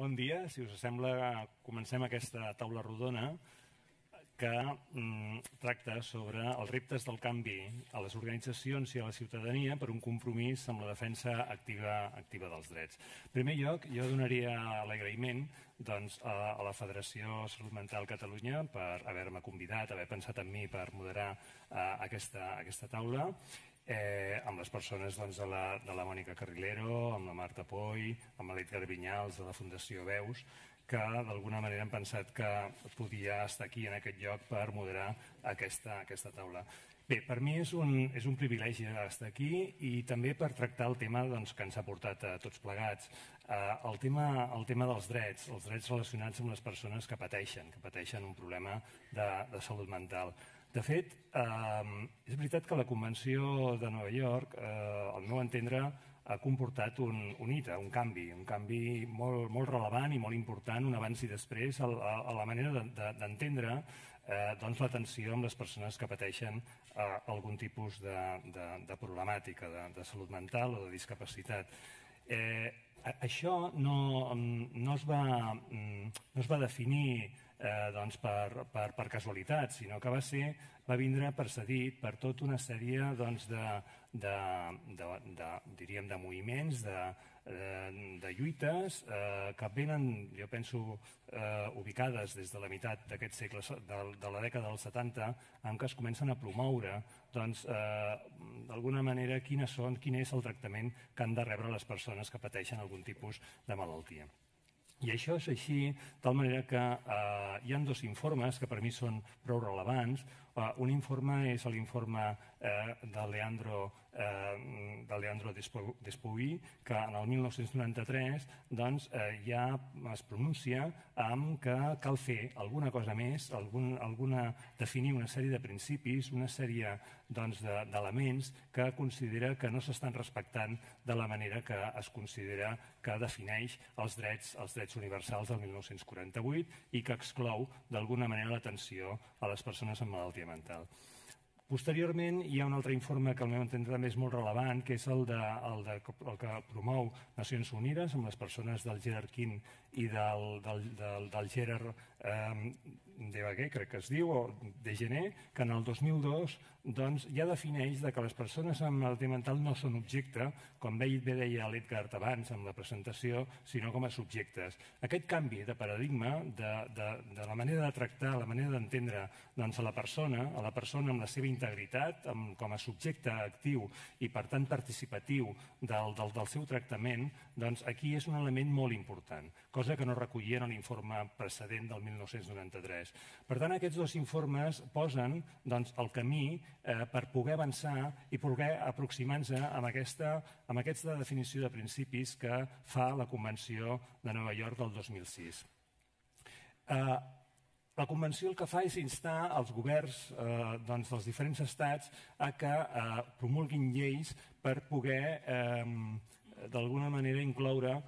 Bon dia, si us sembla, comencem aquesta taula rodona que mm, tracta sobre els reptes del canvi a les organitzacions i a la ciutadania per un compromís amb la defensa activa, activa dels drets. En primer lloc, jo donaria l'agraïment doncs, a, a la Federació Salut Mental Catalunya per haver-me convidat, haver pensat en mi per moderar uh, aquesta, aquesta taula eh, amb les persones doncs, de, la, de la Mònica Carrilero, amb la Marta Poi, amb l'Edgar Vinyals de la Fundació Veus, que d'alguna manera hem pensat que podia estar aquí en aquest lloc per moderar aquesta, aquesta taula. Bé, per mi és un, és un privilegi estar aquí i també per tractar el tema doncs, que ens ha portat a tots plegats, eh, el, tema, el tema dels drets, els drets relacionats amb les persones que pateixen, que pateixen un problema de, de salut mental. De fet, eh, és veritat que la Convenció de Nova York, eh, al meu entendre, ha comportat un, un hita, un canvi, un canvi molt, molt relevant i molt important, un abans i després, a, la manera d'entendre de, de, eh, doncs l'atenció amb les persones que pateixen eh, algun tipus de, problemàtica de, salut mental o de discapacitat. Eh, això no, no, es va, definir eh, doncs per, per, per casualitat, sinó que va, ser, va vindre precedit per tota una sèrie doncs, de, de, de, de, diríem, de moviments, de, de, de lluites eh, que venen, jo penso, eh, ubicades des de la meitat d'aquest segle, de, de la dècada dels 70, en què es comencen a promoure doncs, eh, d'alguna manera quines són, quin és el tractament que han de rebre les persones que pateixen algun tipus de malaltia. I això és així, de tal manera que eh, hi han dos informes que per mi són prou relevants. Uh, un informe és l'informe eh, de Leandro, de Leandro Despoui, que en el 1993 doncs, eh, ja es pronuncia amb que cal fer alguna cosa més, algun, alguna, definir una sèrie de principis, una sèrie doncs, d'elements de, que considera que no s'estan respectant de la manera que es considera que defineix els drets, els drets universals del 1948 i que exclou d'alguna manera l'atenció a les persones amb malaltia mental. Posteriorment, hi ha un altre informe que al meu entendre també és molt relevant, que és el, de, el, de, el que promou Nacions Unides amb les persones del Gerard King i del, del, del, del Gerard eh, de Baguer, crec que es diu, o de Gené, que en el 2002 doncs, ja defineix de que les persones amb malaltia mental no són objecte, com bé, deia l'Edgar abans amb la presentació, sinó com a subjectes. Aquest canvi de paradigma, de, de, de la manera de tractar, la manera d'entendre doncs, a la persona, a la persona amb la seva integritat amb, com a subjecte actiu i, per tant, participatiu del, del, del seu tractament, doncs aquí és un element molt important, cosa que no recollia en l'informe precedent del 1993. Per tant, aquests dos informes posen doncs, el camí eh, per poder avançar i poder aproximar-nos amb, aquesta, amb aquesta definició de principis que fa la Convenció de Nova York del 2006. Eh, la Convenció el que fa és instar els governs eh, doncs, dels diferents estats a que eh, promulguin lleis per poder, eh, d'alguna manera, incloure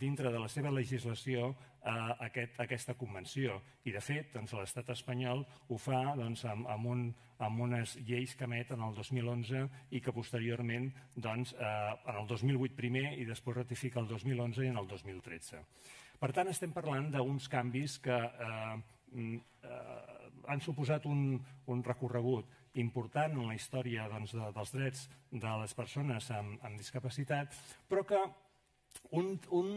dintre de la seva legislació eh, aquest, aquesta convenció. I, de fet, doncs, l'estat espanyol ho fa doncs, amb, amb, un, amb unes lleis que emet el 2011 i que posteriorment, doncs, eh, en el 2008 primer i després ratifica el 2011 i en el 2013. Per tant, estem parlant d'uns canvis que eh, Mm, eh, han suposat un, recorregut important en la història de, dels drets de les persones amb discapacitat, però que un, un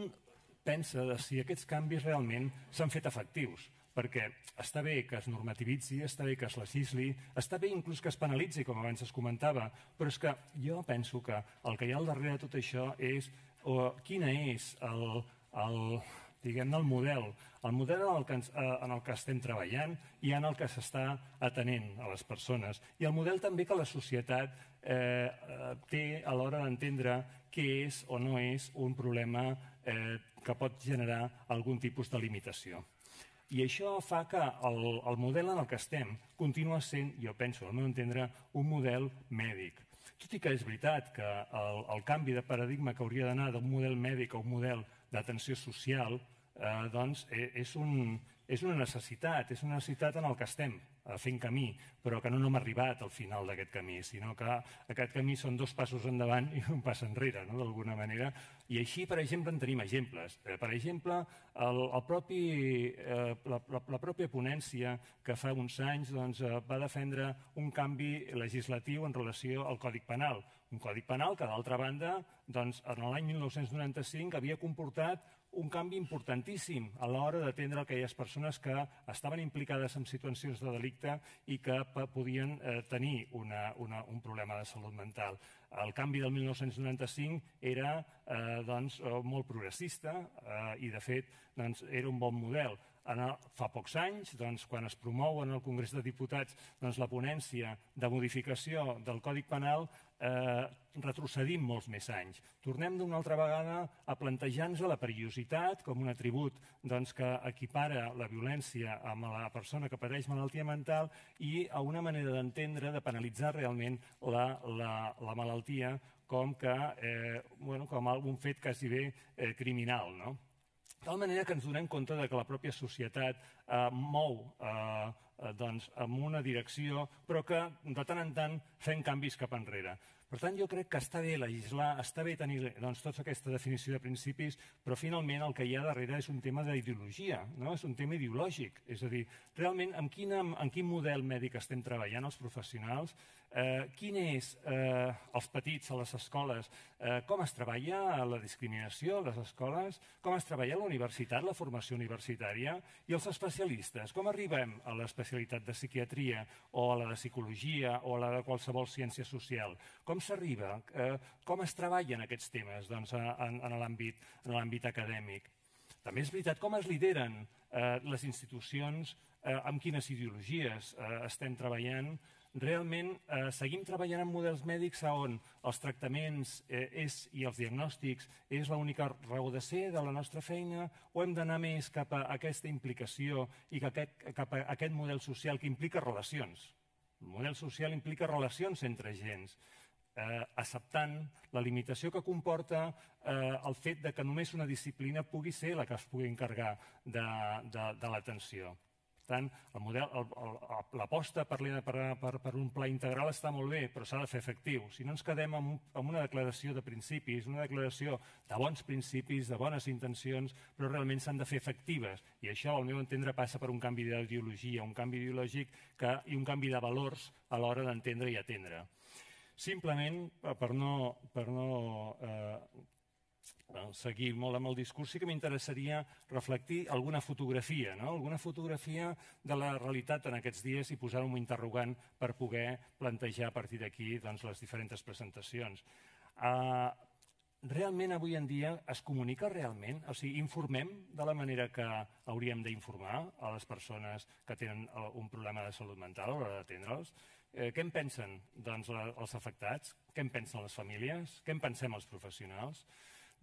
pensa de si aquests canvis realment s'han fet efectius perquè està bé que es normativitzi, està bé que es legisli, està bé inclús que es penalitzi, com abans es comentava, però és que jo penso que el que hi ha al darrere de tot això és o, quina és el, el, diguem-ne, el model, el model en el, que ens, eh, en el que estem treballant i en el que s'està atenent a les persones. I el model també que la societat eh, eh, té a l'hora d'entendre què és o no és un problema que pot generar algun tipus de limitació. I això fa que el, el model en el que estem continua sent, jo penso, al meu entendre, un model mèdic. Tot i que és veritat que el, el canvi de paradigma que hauria d'anar d'un model mèdic a un model d'atenció social, eh, doncs eh, és, un, és una necessitat, és una necessitat en el que estem fent camí, però que no, no hem arribat al final d'aquest camí, sinó que aquest camí són dos passos endavant i un pas enrere, no? d'alguna manera. I així, per exemple, en tenim exemples. Eh, per exemple, el, el propi, eh, la, la, la pròpia ponència que fa uns anys doncs, eh, va defendre un canvi legislatiu en relació al Còdic Penal. Un Còdic Penal que, d'altra banda, doncs, en l'any 1995 havia comportat un canvi importantíssim a l'hora d'atendre aquelles persones que estaven implicades en situacions de delicte i que podien eh, tenir una, una, un problema de salut mental. El canvi del 1995 era eh, doncs, eh, molt progressista eh, i, de fet, doncs, era un bon model. En el, fa pocs anys, doncs, quan es promou en el Congrés de Diputats doncs, la ponència de modificació del Codi Penal, retrocedim molts més anys. Tornem d'una altra vegada a plantejar-nos la perillositat com un atribut doncs, que equipara la violència amb la persona que pateix malaltia mental i a una manera d'entendre, de penalitzar realment la, la, la malaltia com, que, eh, bueno, com algun fet quasi bé eh, criminal. No? De tal manera que ens donem compte de que la pròpia societat eh, mou eh, eh, doncs, en una direcció, però que de tant en tant fem canvis cap enrere. Per tant, jo crec que està bé legislar, està bé tenir doncs, tota aquesta definició de principis, però finalment el que hi ha darrere és un tema d'ideologia, no? és un tema ideològic. És a dir, realment, en quin model mèdic estem treballant els professionals, eh, quin és eh, els petits a les escoles, eh, com es treballa la discriminació a les escoles, com es treballa a la universitat, la formació universitària, i els especialistes, com arribem a l'especialitat de psiquiatria o a la de psicologia o a la de qualsevol ciència social, com s'arriba? Eh, com es treballen aquests temes doncs, en, en l'àmbit acadèmic? També és veritat com es lideren eh, les institucions, eh, amb quines ideologies eh, estem treballant. Realment eh, seguim treballant en models mèdics on els tractaments eh, i els diagnòstics és l'única raó de ser de la nostra feina o hem d'anar més cap a aquesta implicació i cap a aquest model social que implica relacions. El model social implica relacions entre gens eh, acceptant la limitació que comporta eh, el fet de que només una disciplina pugui ser la que es pugui encarregar de, de, de l'atenció. Tant, l'aposta per, per, per, un pla integral està molt bé, però s'ha de fer efectiu. Si no ens quedem amb, una declaració de principis, una declaració de bons principis, de bones intencions, però realment s'han de fer efectives. I això, al meu entendre, passa per un canvi d'ideologia, un canvi ideològic que, i un canvi de valors a l'hora d'entendre i atendre. Simplement, per no, per no eh, seguir molt amb el discurs, sí que m'interessaria reflectir alguna fotografia, no? alguna fotografia de la realitat en aquests dies i posar un interrogant per poder plantejar a partir d'aquí doncs, les diferents presentacions. Uh, realment avui en dia es comunica realment? O sigui, informem de la manera que hauríem d'informar a les persones que tenen un problema de salut mental a l'hora d'atendre'ls? Eh, què en pensen doncs, els afectats? Què en pensen les famílies? Què en pensem els professionals?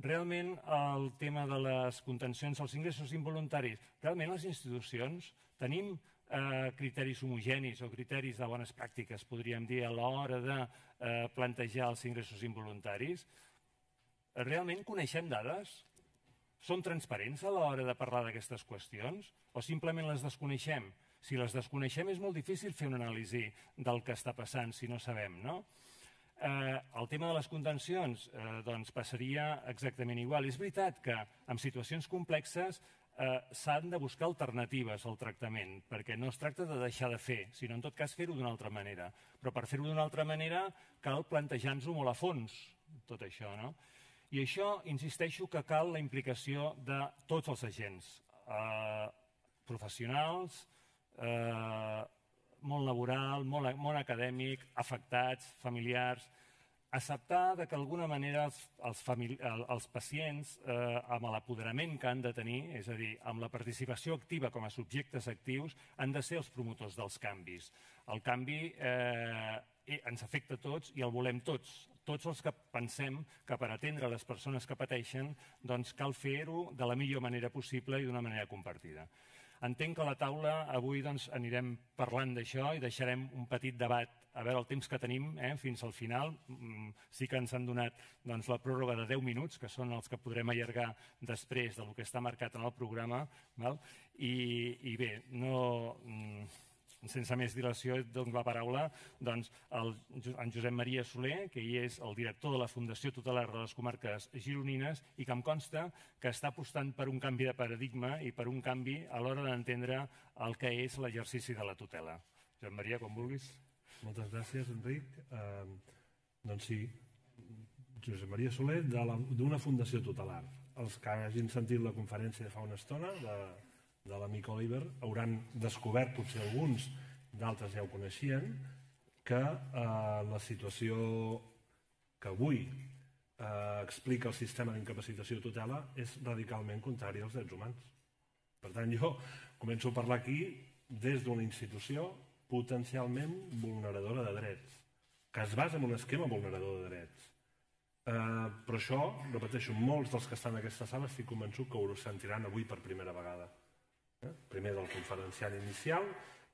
Realment el tema de les contencions als ingressos involuntaris, realment les institucions tenim eh, criteris homogenis o criteris de bones pràctiques, podríem dir, a l'hora de eh, plantejar els ingressos involuntaris? Realment coneixem dades? Són transparents a l'hora de parlar d'aquestes qüestions? O simplement les desconeixem? Si les desconeixem és molt difícil fer una anàlisi del que està passant si no sabem, no? Eh, el tema de les contencions eh, doncs passaria exactament igual. És veritat que en situacions complexes eh, s'han de buscar alternatives al tractament, perquè no es tracta de deixar de fer, sinó en tot cas fer-ho d'una altra manera. Però per fer-ho d'una altra manera cal plantejar-nos-ho molt a fons, tot això, no? I això, insisteixo, que cal la implicació de tots els agents, professionals, món laboral, món, món acadèmic, afectats, familiars, acceptar de que d'alguna manera els, els, els pacients, eh, amb l'apoderament que han de tenir, és a dir, amb la participació activa com a subjectes actius, han de ser els promotors dels canvis. El canvi eh, ens afecta a tots i el volem tots, tots els que pensem que per atendre les persones que pateixen doncs cal fer-ho de la millor manera possible i d'una manera compartida. Entenc que a la taula avui doncs, anirem parlant d'això i deixarem un petit debat a veure el temps que tenim eh, fins al final. Mm, sí que ens han donat doncs, la pròrroga de 10 minuts, que són els que podrem allargar després del que està marcat en el programa. Val? I, I bé, no, mm, sense més dilació, dono la paraula doncs, al, en Josep Maria Soler, que ell és el director de la Fundació Tutelar de les Comarques Gironines i que em consta que està apostant per un canvi de paradigma i per un canvi a l'hora d'entendre el que és l'exercici de la tutela. Josep Maria, com vulguis. Moltes gràcies, Enric. Eh, doncs sí, Josep Maria Soler, d'una fundació tutelar. Els que hagin sentit la conferència fa una estona de, de l'amic Oliver hauran descobert, potser alguns, d'altres ja ho coneixien, que eh, la situació que avui eh, explica el sistema d'incapacitació tutela és radicalment contrari als drets humans. Per tant, jo començo a parlar aquí des d'una institució potencialment vulneradora de drets, que es basa en un esquema vulnerador de drets. Eh, però això, repeteixo, molts dels que estan en aquesta sala estic convençut que ho sentiran avui per primera vegada. Eh? Primer del conferenciant inicial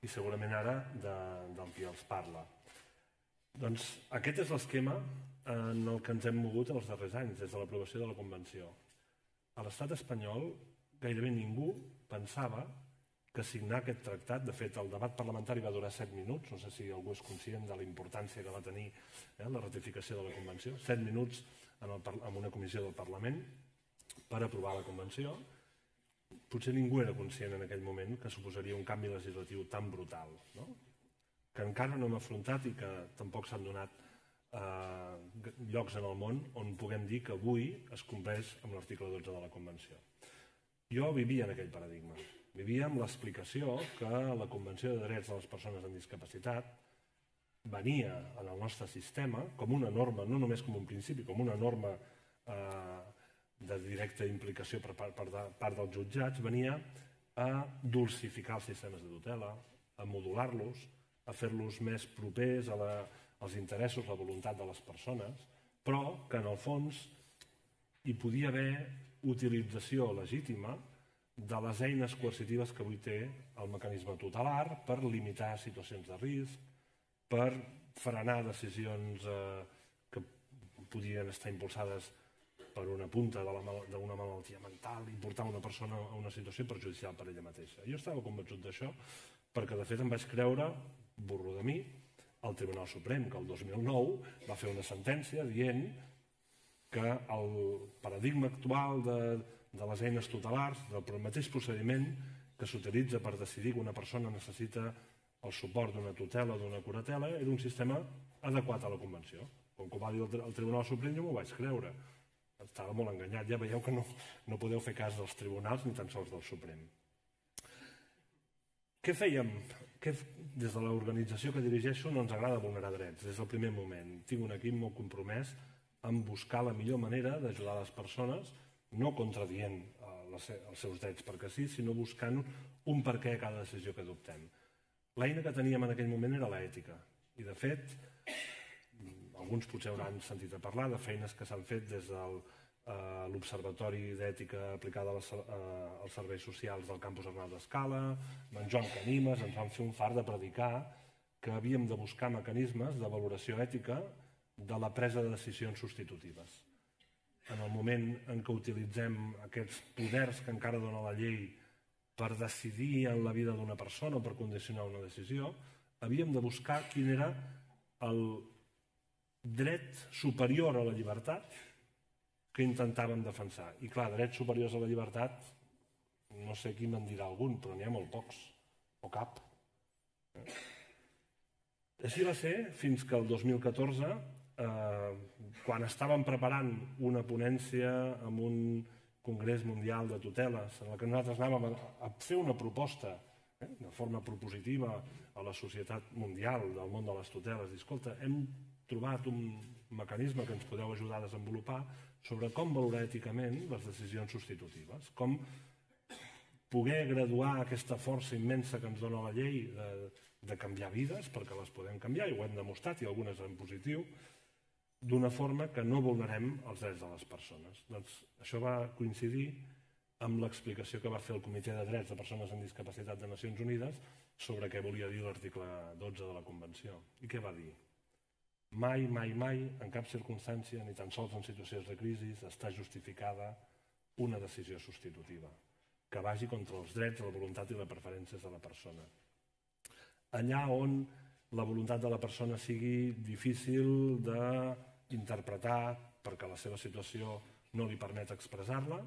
i segurament ara de, del qui els parla. Doncs aquest és l'esquema en el que ens hem mogut els darrers anys, des de l'aprovació de la Convenció. A l'estat espanyol gairebé ningú pensava que signar aquest tractat, de fet el debat parlamentari va durar 7 minuts, no sé si algú és conscient de la importància que va tenir eh, la ratificació de la Convenció, 7 minuts en, el, en una comissió del Parlament per aprovar la Convenció, potser ningú era conscient en aquell moment que suposaria un canvi legislatiu tan brutal, no? que encara no hem afrontat i que tampoc s'han donat eh, llocs en el món on puguem dir que avui es compleix amb l'article 12 de la Convenció. Jo vivia en aquell paradigma. Vivia amb l'explicació que la Convenció de Drets de les Persones amb Discapacitat venia en el nostre sistema com una norma, no només com un principi, com una norma eh, de directa implicació per part, per part dels jutjats venia a dulcificar els sistemes de tutela, a modular-los, a fer-los més propers a la, als interessos, la voluntat de les persones, però que en el fons hi podia haver utilització legítima de les eines coercitives que avui té el mecanisme tutelar per limitar situacions de risc, per frenar decisions eh, que podien estar impulsades per una punta d'una malaltia mental i portar una persona a una situació perjudicial per ella mateixa. Jo estava convençut d'això perquè, de fet, em vaig creure, burro de mi, el Tribunal Suprem, que el 2009 va fer una sentència dient que el paradigma actual de, de les eines tutelars, del mateix procediment que s'utilitza per decidir que una persona necessita el suport d'una tutela o d'una curatela, era un sistema adequat a la Convenció. Com que ho va dir el Tribunal Suprem, jo m'ho vaig creure estava molt enganyat. Ja veieu que no, no podeu fer cas dels tribunals ni tan sols del Suprem. Què fèiem? Què, des de l'organització que dirigeixo no ens agrada vulnerar drets, des del primer moment. Tinc un equip molt compromès en buscar la millor manera d'ajudar les persones, no contradient eh, els seus drets perquè sí, sinó buscant un per què a cada decisió que adoptem. L'eina que teníem en aquell moment era l'ètica. I, de fet, alguns potser hauran sentit a parlar de feines que s'han fet des del eh, l'Observatori d'Ètica aplicada als, eh, als serveis socials del campus Arnal d'Escala, en Joan Canimes, ens van fer un far de predicar que havíem de buscar mecanismes de valoració ètica de la presa de decisions substitutives. En el moment en què utilitzem aquests poders que encara dona la llei per decidir en la vida d'una persona o per condicionar una decisió, havíem de buscar quin era el dret superior a la llibertat que intentàvem defensar. I clar, drets superiors a la llibertat, no sé qui me'n dirà algun, però n'hi ha molt pocs, o cap. Així va ser fins que el 2014, eh, quan estàvem preparant una ponència amb un congrés mundial de tuteles, en què nosaltres anàvem a fer una proposta eh, de forma propositiva a la societat mundial del món de les tuteles, i escolta, hem trobat un mecanisme que ens podeu ajudar a desenvolupar sobre com valorar èticament les decisions substitutives, com poder graduar aquesta força immensa que ens dona la llei de, de canviar vides, perquè les podem canviar, i ho hem demostrat, i algunes en positiu, d'una forma que no vulnerem els drets de les persones. Doncs això va coincidir amb l'explicació que va fer el Comitè de Drets de Persones amb Discapacitat de Nacions Unides sobre què volia dir l'article 12 de la Convenció. I què va dir? Mai, mai, mai, en cap circumstància, ni tan sols en situacions de crisi, està justificada una decisió substitutiva que vagi contra els drets, la voluntat i les preferències de la persona. allà on la voluntat de la persona sigui difícil d'interpretar perquè la seva situació no li permet expressar-la,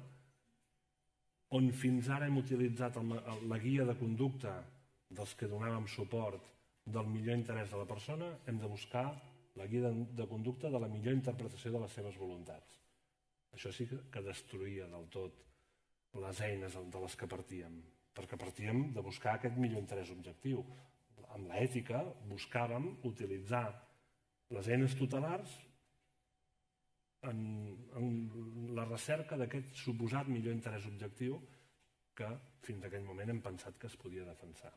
on fins ara hem utilitzat la guia de conducta dels que donàvem suport del millor interès de la persona, hem de buscar la guia de, conducta de la millor interpretació de les seves voluntats. Això sí que destruïa del tot les eines de les que partíem, perquè partíem de buscar aquest millor interès objectiu. Amb l'ètica buscàvem utilitzar les eines tutelars en, en la recerca d'aquest suposat millor interès objectiu que fins aquell moment hem pensat que es podia defensar.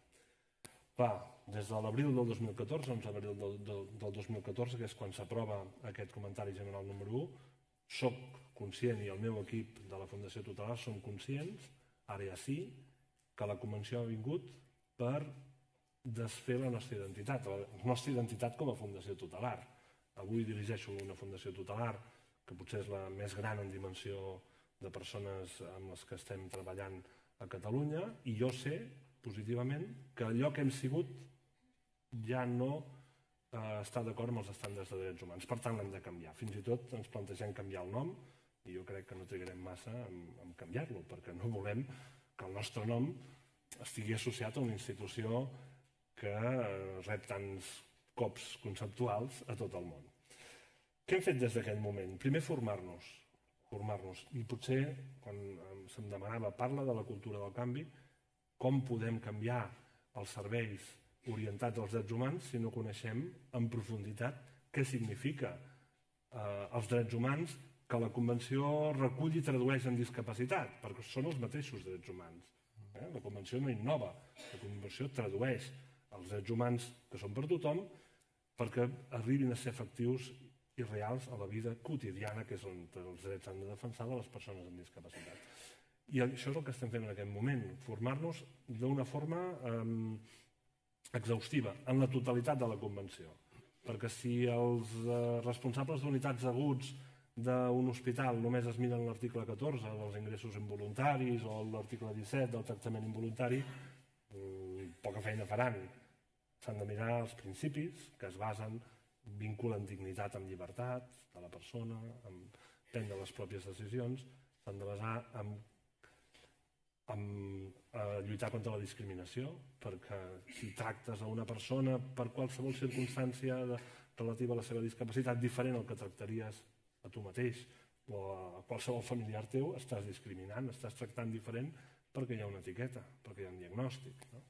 Clar, des de l'abril del 2014, 11 d'abril del, del, del 2014, que és quan s'aprova aquest comentari general número 1, soc conscient i el meu equip de la Fundació Tutelar som conscients, ara ja sí, que la Convenció ha vingut per desfer la nostra identitat, la nostra identitat com a Fundació Tutelar. Avui dirigeixo una Fundació Tutelar que potser és la més gran en dimensió de persones amb les que estem treballant a Catalunya i jo sé positivament que allò que hem sigut ja no eh, està d'acord amb els estàndards de drets humans. Per tant, l'hem de canviar. Fins i tot ens plantegem canviar el nom i jo crec que no trigarem massa en, en canviar-lo, perquè no volem que el nostre nom estigui associat a una institució que eh, rep tants cops conceptuals a tot el món. Què hem fet des d'aquell moment? Primer, formar-nos. Formar-nos. I potser, quan se'm demanava, parla de la cultura del canvi, com podem canviar els serveis orientats als drets humans si no coneixem en profunditat què significa eh, els drets humans que la Convenció recull i tradueix en discapacitat, perquè són els mateixos drets humans. Eh? La Convenció no innova, la Convenció tradueix els drets humans que són per tothom perquè arribin a ser efectius i reals a la vida quotidiana, que és on els drets han de defensar de les persones amb discapacitat. I això és el que estem fent en aquest moment, formar-nos d'una forma eh, exhaustiva, en la totalitat de la Convenció. Perquè si els eh, responsables d'unitats aguts d'un hospital només es miren l'article 14 dels ingressos involuntaris o l'article 17 del tractament involuntari, eh, poca feina faran. S'han de mirar els principis que es basen, vinculen dignitat amb llibertat de la persona, amb prendre les pròpies decisions, s'han de basar en amb eh, lluitar contra la discriminació, perquè si tractes a una persona per qualsevol circumstància relativa a la seva discapacitat diferent al que tractaries a tu mateix o a qualsevol familiar teu, estàs discriminant, estàs tractant diferent perquè hi ha una etiqueta, perquè hi ha un diagnòstic. No?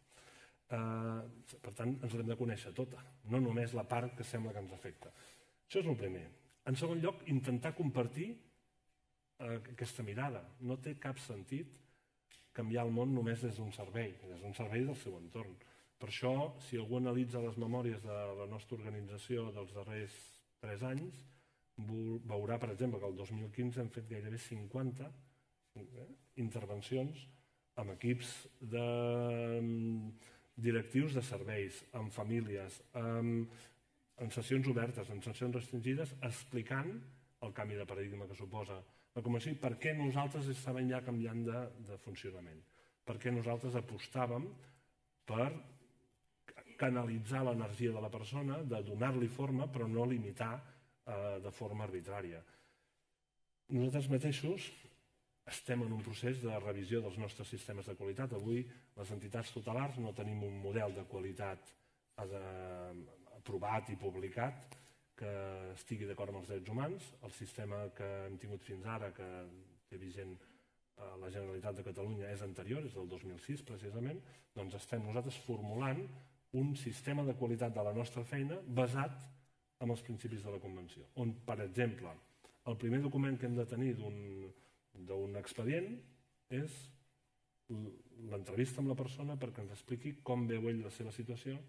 Eh, per tant, ens l'hem de conèixer tota, no només la part que sembla que ens afecta. Això és el primer. En segon lloc, intentar compartir eh, aquesta mirada. No té cap sentit canviar el món només des d'un servei, des d'un servei del seu entorn. Per això, si algú analitza les memòries de la nostra organització dels darrers tres anys, veurà, per exemple, que el 2015 hem fet gairebé 50 eh, intervencions amb equips de mm, directius de serveis, amb famílies, amb, en sessions obertes, en sessions restringides, explicant el canvi de paradigma que suposa la convenció i per què nosaltres estàvem ja canviant de, de funcionament. Per què nosaltres apostàvem per canalitzar l'energia de la persona, de donar-li forma, però no limitar eh, de forma arbitrària. Nosaltres mateixos estem en un procés de revisió dels nostres sistemes de qualitat. Avui les entitats tutelars no tenim un model de qualitat eh, aprovat i publicat, que estigui d'acord amb els drets humans. El sistema que hem tingut fins ara, que té vigent a la Generalitat de Catalunya, és anterior, és del 2006 precisament, doncs estem nosaltres formulant un sistema de qualitat de la nostra feina basat en els principis de la Convenció. On, per exemple, el primer document que hem de tenir d'un expedient és l'entrevista amb la persona perquè ens expliqui com veu ell la seva situació,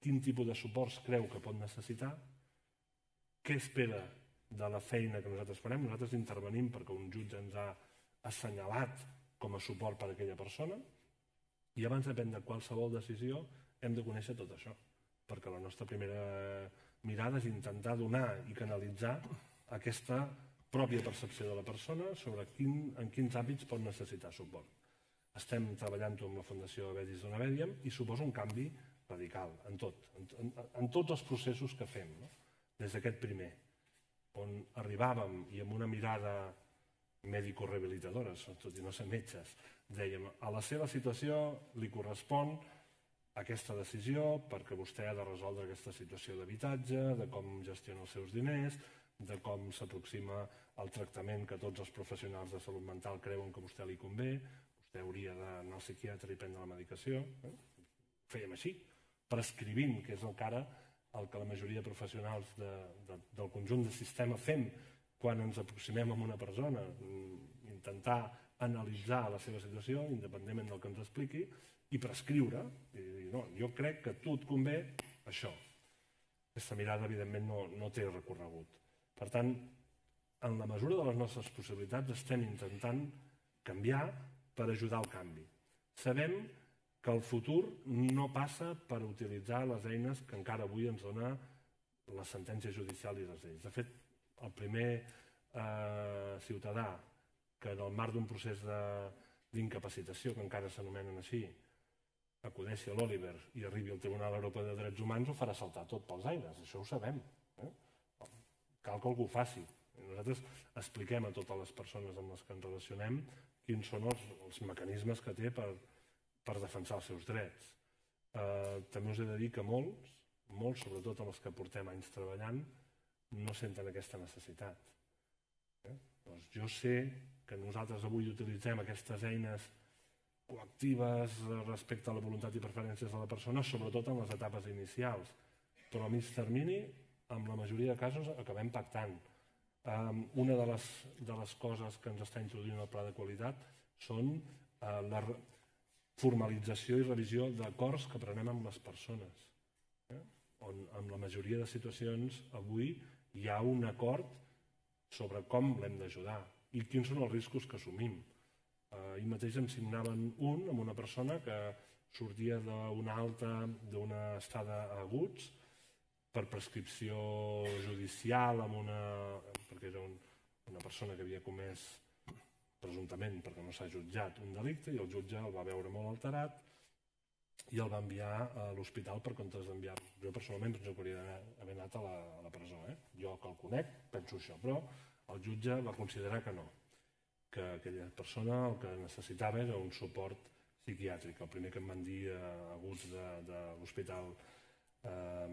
quin tipus de suports creu que pot necessitar què espera de la feina que nosaltres farem? Nosaltres intervenim perquè un jutge ens ha assenyalat com a suport per a aquella persona i abans de prendre qualsevol decisió hem de conèixer tot això, perquè la nostra primera mirada és intentar donar i canalitzar aquesta pròpia percepció de la persona sobre quin, en quins àmbits pot necessitar suport. Estem treballant amb la Fundació Bedis Donavèdiam i suposa un canvi radical, en tot, en, en, en tots els processos que fem, no? Des d'aquest primer, on arribàvem i amb una mirada mèdico-rehabilitadora, tot i no ser metges, dèiem, a la seva situació li correspon aquesta decisió perquè vostè ha de resoldre aquesta situació d'habitatge, de com gestiona els seus diners, de com s'aproxima al tractament que tots els professionals de salut mental creuen que a vostè li convé, vostè hauria d'anar al psiquiatre i prendre la medicació. Fèiem així, prescrivint, que és el que ara el que la majoria de professionals de, de, del conjunt del sistema fem quan ens aproximem a una persona, mm, intentar analitzar la seva situació, independentment del que ens expliqui, i prescriure, i dir, no, jo crec que a tu et convé això. Aquesta mirada, evidentment, no, no té recorregut. Per tant, en la mesura de les nostres possibilitats estem intentant canviar per ajudar al canvi. Sabem que el futur no passa per utilitzar les eines que encara avui ens dona la sentència judicial i les lleis. De fet, el primer eh, ciutadà que en el marc d'un procés d'incapacitació, que encara s'anomenen així, acudeixi a l'Oliver i arribi al Tribunal Europeu de Drets Humans, ho farà saltar tot pels aires, això ho sabem. Eh? Cal que algú ho faci. Nosaltres expliquem a totes les persones amb les que ens relacionem quins són els, els mecanismes que té per, per defensar els seus drets. Eh, també us he de dir que molts, molts, sobretot els que portem anys treballant, no senten aquesta necessitat. Eh? Doncs jo sé que nosaltres avui utilitzem aquestes eines coactives respecte a la voluntat i preferències de la persona, sobretot en les etapes inicials. Però a mig termini, amb la majoria de casos, acabem pactant. Um, una de les, de les coses que ens està introduint el pla de qualitat són uh, la formalització i revisió d'acords que prenem amb les persones. Eh? On en la majoria de situacions avui hi ha un acord sobre com l'hem d'ajudar i quins són els riscos que assumim. Eh, ahir mateix em signaven un amb una persona que sortia d'una alta, d'una estada a aguts, per prescripció judicial, amb una, perquè era un, una persona que havia comès presumptament perquè no s'ha jutjat un delicte i el jutge el va veure molt alterat i el va enviar a l'hospital per comptes d'enviar jo personalment penso que hauria d'haver anat a la, a la presó eh? jo que el conec penso això però el jutge va considerar que no que aquella persona el que necessitava era un suport psiquiàtric. El primer que em van dir a aguts de, de l'Hospital eh,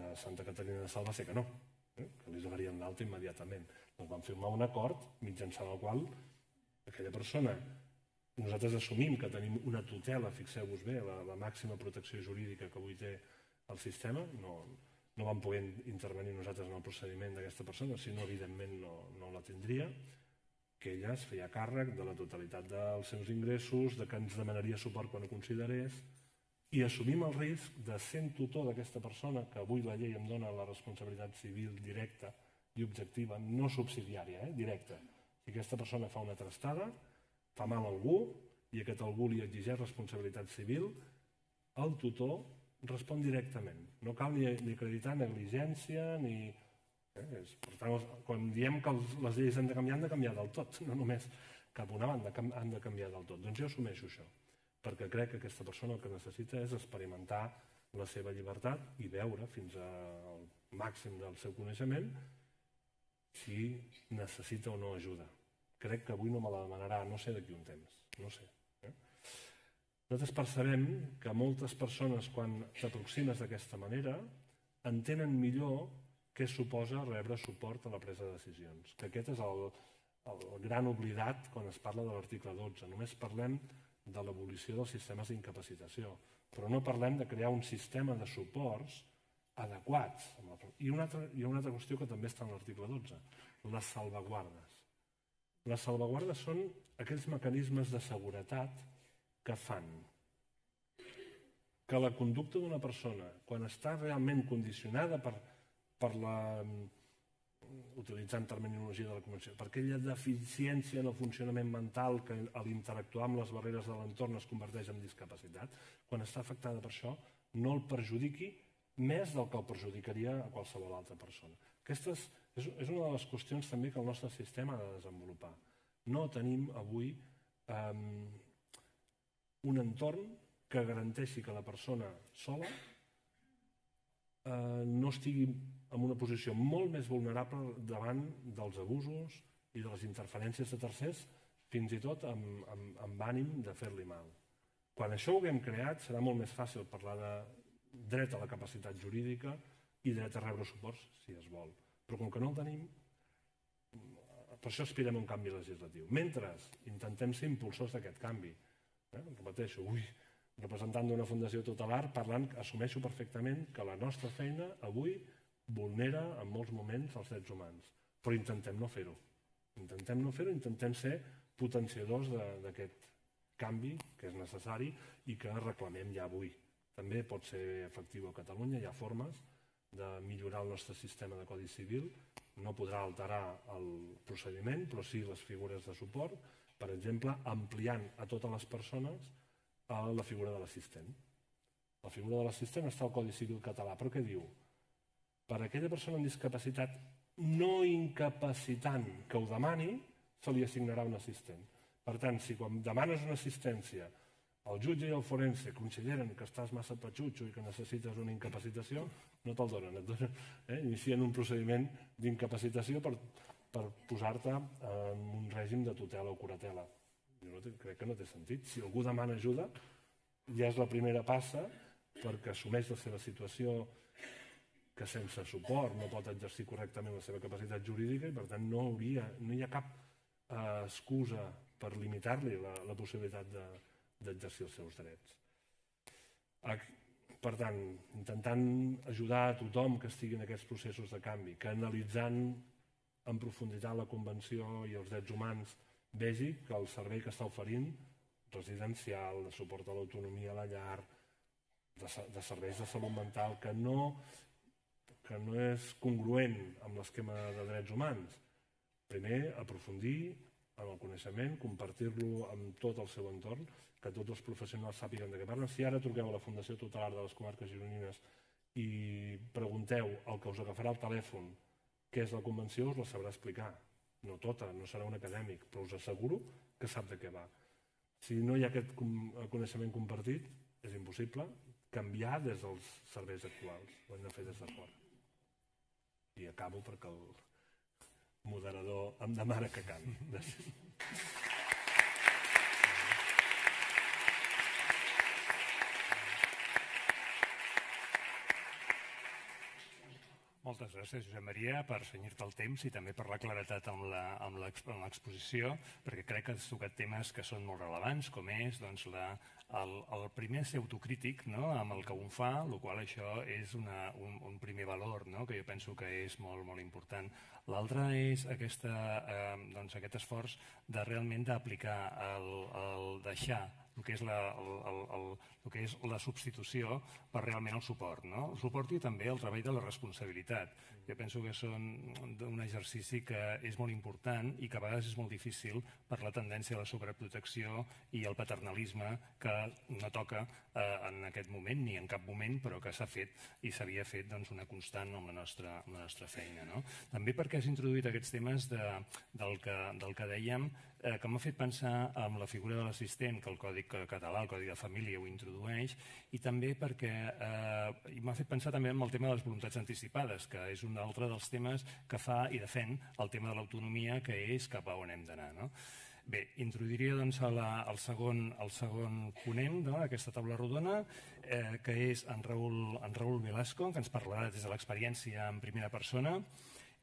de Santa Caterina de Sal va ser que no, eh? que li donarien d'alta immediatament. Doncs vam firmar un acord mitjançant el qual aquella persona nosaltres assumim que tenim una tutela, fixeu-vos bé, la, la màxima protecció jurídica que avui té el sistema, no, no vam poder intervenir nosaltres en el procediment d'aquesta persona, si no, evidentment, no, no la tindria, que ella es feia càrrec de la totalitat dels seus ingressos, de que ens demanaria suport quan ho considerés, i assumim el risc de sent tutor d'aquesta persona, que avui la llei em dona la responsabilitat civil directa i objectiva, no subsidiària, eh, directa. Si aquesta persona fa una trastada, fa mal a algú, i aquest algú li exigeix responsabilitat civil, el tutor respon directament. No cal ni, ni acreditar negligència, ni Eh? Per tant, quan diem que les lleis han de canviar, han de canviar del tot, no només cap a una banda, han de canviar del tot. Doncs jo assumeixo això, perquè crec que aquesta persona el que necessita és experimentar la seva llibertat i veure fins al màxim del seu coneixement si necessita o no ajuda. Crec que avui no me la demanarà, no sé d'aquí un temps, no sé. Eh? Nosaltres percebem que moltes persones, quan t'aproximes d'aquesta manera, entenen millor què suposa rebre suport a la presa de decisions. Que aquest és el, el gran oblidat quan es parla de l'article 12. Només parlem de l'abolició dels sistemes d'incapacitació, però no parlem de crear un sistema de suports adequats. I una altra, hi ha una altra qüestió que també està en l'article 12, les salvaguardes. Les salvaguardes són aquells mecanismes de seguretat que fan que la conducta d'una persona, quan està realment condicionada per per la, utilitzant terminologia de la Convenció, per aquella deficiència en el funcionament mental que a l'interactuar amb les barreres de l'entorn es converteix en discapacitat, quan està afectada per això, no el perjudiqui més del que el perjudicaria a qualsevol altra persona. Aquesta és, és una de les qüestions també que el nostre sistema ha de desenvolupar. No tenim avui um, un entorn que garanteixi que la persona sola eh, no estigui en una posició molt més vulnerable davant dels abusos i de les interferències de tercers, fins i tot amb, amb, amb ànim de fer-li mal. Quan això ho haguem creat, serà molt més fàcil parlar de dret a la capacitat jurídica i dret a rebre suports, si es vol. Però com que no el tenim, per això aspirem a un canvi legislatiu. Mentre intentem ser impulsors d'aquest canvi. Eh? Repeteixo, ui, representant d'una fundació tutelar, parlant, assumeixo perfectament que la nostra feina avui vulnera en molts moments els drets humans. Però intentem no fer-ho. Intentem no fer-ho, intentem ser potenciadors d'aquest canvi que és necessari i que reclamem ja avui. També pot ser efectiu a Catalunya, hi ha formes de millorar el nostre sistema de codi civil, no podrà alterar el procediment, però sí les figures de suport, per exemple, ampliant a totes les persones a la figura de l'assistent. La figura de l'assistent està al Codi Civil català, però què diu? Per a aquella persona amb discapacitat no incapacitant que ho demani, se li assignarà un assistent. Per tant, si quan demanes una assistència el jutge i el forense consideren que estàs massa patxutxo i que necessites una incapacitació, no te'l donen. Et donen eh? Inicien un procediment d'incapacitació per, per posar-te en un règim de tutela o curatela. Jo no crec que no té sentit. Si algú demana ajuda, ja és la primera passa perquè assumeix la seva situació que sense suport no pot exercir correctament la seva capacitat jurídica i per tant no, hauria, no hi ha cap eh, excusa per limitar-li la, la possibilitat de, d'exercir els seus drets. Per tant, intentant ajudar a tothom que estigui en aquests processos de canvi, que analitzant en profunditat la Convenció i els drets humans vegi que el servei que està oferint, residencial, de suport a l'autonomia a la llar, de, de serveis de salut mental, que no, que no és congruent amb l'esquema de drets humans. Primer, aprofundir en el coneixement, compartir-lo amb tot el seu entorn, que tots els professionals sàpiguen de què parlen. Si ara truqueu a la Fundació Tutelar de les Comarques Gironines i pregunteu el que us agafarà el telèfon què és la convenció, us la sabrà explicar. No tota, no serà un acadèmic, però us asseguro que sap de què va. Si no hi ha aquest coneixement compartit, és impossible canviar des dels serveis actuals. Ho hem de fer des de fora. I acabo perquè el moderador em demana que acabi. Gràcies. Moltes gràcies, Josep Maria, per senyir-te el temps i també per la claretat amb l'exposició, perquè crec que has tocat temes que són molt rellevants, com és doncs, la, el, primer ser autocrític no? amb el que un fa, el qual això és una, un, un primer valor no? que jo penso que és molt, molt important. L'altre és aquesta, eh, doncs aquest esforç de realment d'aplicar el, el deixar el que és la, el, el, el, que és la substitució per realment el suport. No? El suport i també el treball de la responsabilitat. Jo penso que són un exercici que és molt important i que a vegades és molt difícil per la tendència a la sobreprotecció i el paternalisme que no toca eh, en aquest moment ni en cap moment, però que s'ha fet i s'havia fet doncs, una constant amb la nostra, amb la nostra feina. No? També perquè has introduït aquests temes de, del, que, del que dèiem eh, que m'ha fet pensar en la figura de l'assistent, que el Codi Català, el Codi de Família ho introdueix, i també perquè eh, m'ha fet pensar també en el tema de les voluntats anticipades, que és un altre dels temes que fa i defèn el tema de l'autonomia, que és cap a on hem d'anar. No? Bé, introduiria doncs, a la, el, segon, el segon ponent d'aquesta taula rodona, eh, que és en Raül, en Raül Velasco, que ens parlarà des de l'experiència en primera persona.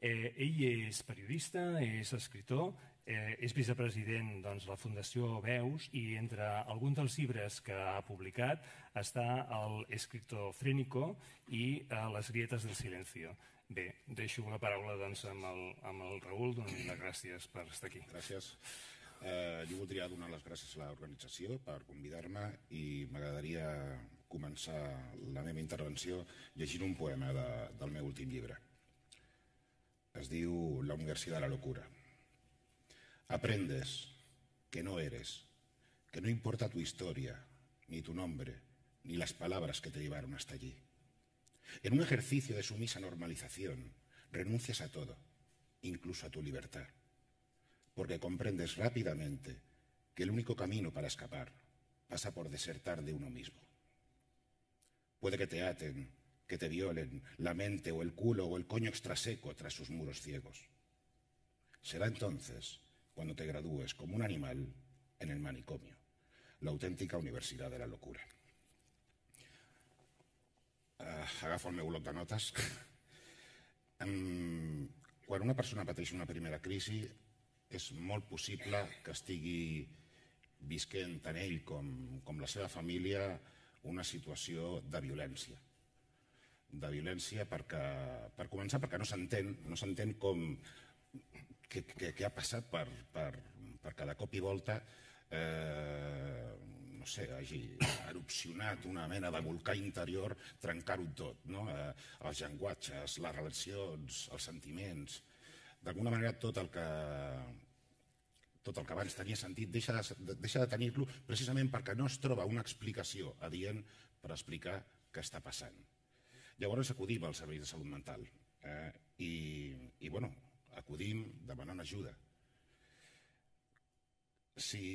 Eh, ell és periodista, és escritor, és vicepresident doncs, de la Fundació Veus i entre alguns dels llibres que ha publicat està el Escritor Frénico i eh, Les grietes del silencio. Bé, deixo la paraula doncs, amb el Raül, donant les gràcies per estar aquí. Gràcies. Eh, jo voldria donar les gràcies a l'organització per convidar-me i m'agradaria començar la meva intervenció llegint un poema de, del meu últim llibre. Es diu La Universitat de la Locura. Aprendes que no eres, que no importa tu historia, ni tu nombre, ni las palabras que te llevaron hasta allí. En un ejercicio de sumisa normalización, renuncias a todo, incluso a tu libertad, porque comprendes rápidamente que el único camino para escapar, pasa por desertar de uno mismo. Puede que te aten, que te violen la mente o el culo o el coño extraseco tras sus muros ciegos. Será entonces cuando te gradúes como un animal en el manicomio, la auténtica universidad de la locura. Uh, agafo el meu bloc de notes. um, quan una persona pateix una primera crisi, és molt possible que estigui visquent tant ell com, com la seva família una situació de violència. De violència perquè, per començar, perquè no s'entén no s'entén com què, què ha passat per, per, per cada cop i volta eh, no sé, hagi erupcionat una mena de volcà interior, trencar-ho tot, no? eh, els llenguatges, les relacions, els sentiments, d'alguna manera tot el que tot el que abans tenia sentit deixa de, deixa de tenir-lo precisament perquè no es troba una explicació adient per explicar què està passant. Llavors acudim als serveis de salut mental eh, i, i bueno, acudim demanant ajuda. Si,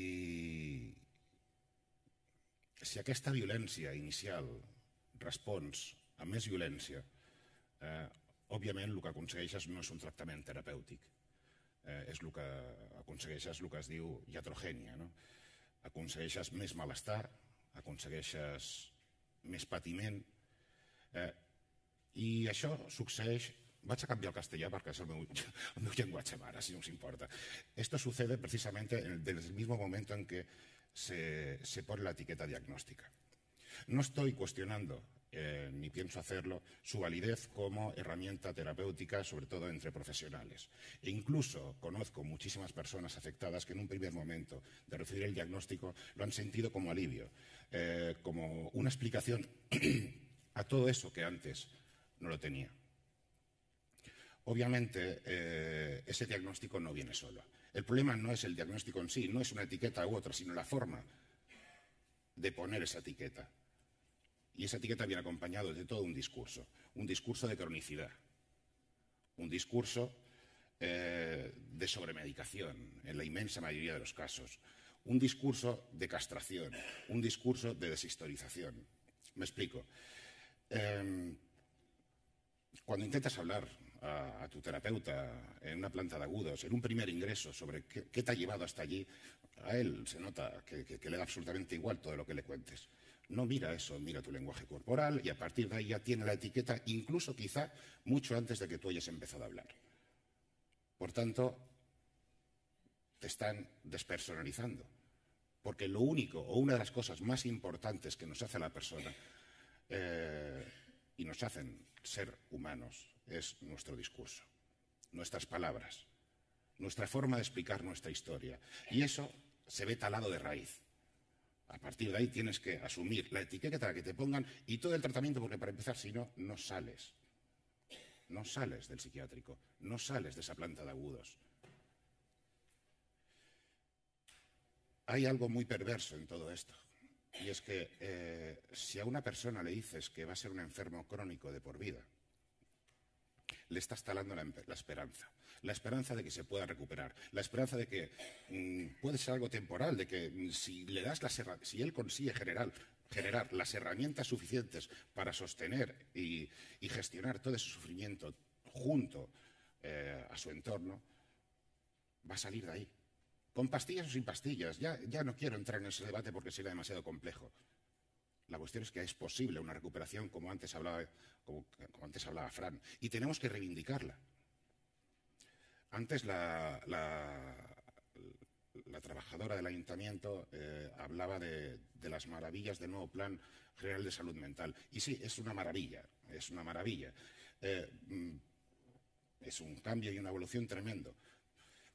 si aquesta violència inicial respons a més violència, eh, òbviament el que aconsegueixes no és un tractament terapèutic, eh, és el que aconsegueixes el que es diu iatrogènia. No? Aconsegueixes més malestar, aconsegueixes més patiment, eh, i això succeeix vaig a canviar el castellà perquè és el meu, si no us importa. Esto sucede precisamente desde el mismo momento en que se, se pone la etiqueta diagnóstica. No estoy cuestionando, eh, ni pienso hacerlo, su validez como herramienta terapéutica, sobre todo entre profesionales. E incluso conozco muchísimas personas afectadas que en un primer momento de recibir el diagnóstico lo han sentido como alivio, eh, como una explicación a todo eso que antes no lo tenía. Obviamente, eh, ese diagnóstico no viene solo. El problema no es el diagnóstico en sí, no es una etiqueta u otra, sino la forma de poner esa etiqueta. Y esa etiqueta viene acompañado de todo un discurso, un discurso de cronicidad, un discurso eh, de sobremedicación, en la inmensa mayoría de los casos, un discurso de castración, un discurso de deshistorización. Me explico. Eh, cuando intentas hablar a, tu terapeuta en una planta de agudos, en un primer ingreso, sobre qué, te ha llevado hasta allí, a él se nota que, le da absolutamente igual todo lo que le cuentes. No mira eso, mira tu lenguaje corporal y a partir de ahí ya tiene la etiqueta, incluso quizá mucho antes de que tú hayas empezado a hablar. Por tanto, te están despersonalizando. Porque lo único o una de las cosas más importantes que nos hace la persona eh, y nos hacen ser humanos es nuestro discurso, nuestras palabras, nuestra forma de explicar nuestra historia. Y eso se ve talado de raíz. A partir de ahí tienes que asumir la etiqueta que te pongan y todo el tratamiento, porque para empezar, si no, no sales. No sales del psiquiátrico, no sales de esa planta de agudos. Hay algo muy perverso en todo esto. Y es que eh, si a una persona le dices que va a ser un enfermo crónico de por vida, le estás talando la, la, esperanza. La esperanza de que se pueda recuperar. La esperanza de que mmm, puede ser algo temporal, de que mmm, si le das las si él consigue generar, generar las herramientas suficientes para sostener y, y gestionar todo ese sufrimiento junto eh, a su entorno, va a salir de ahí. Con pastillas o sin pastillas. Ya, ya no quiero entrar en ese debate porque sería demasiado complejo. La cuestión es que es posible una recuperación, como antes hablaba, como, antes hablaba Fran, y tenemos que reivindicarla. Antes la, la, trabajadora del ayuntamiento eh, hablaba de, de, las maravillas del nuevo Plan General de Salud Mental. Y sí, es una maravilla, es una maravilla. Eh, es un cambio y una evolución tremendo.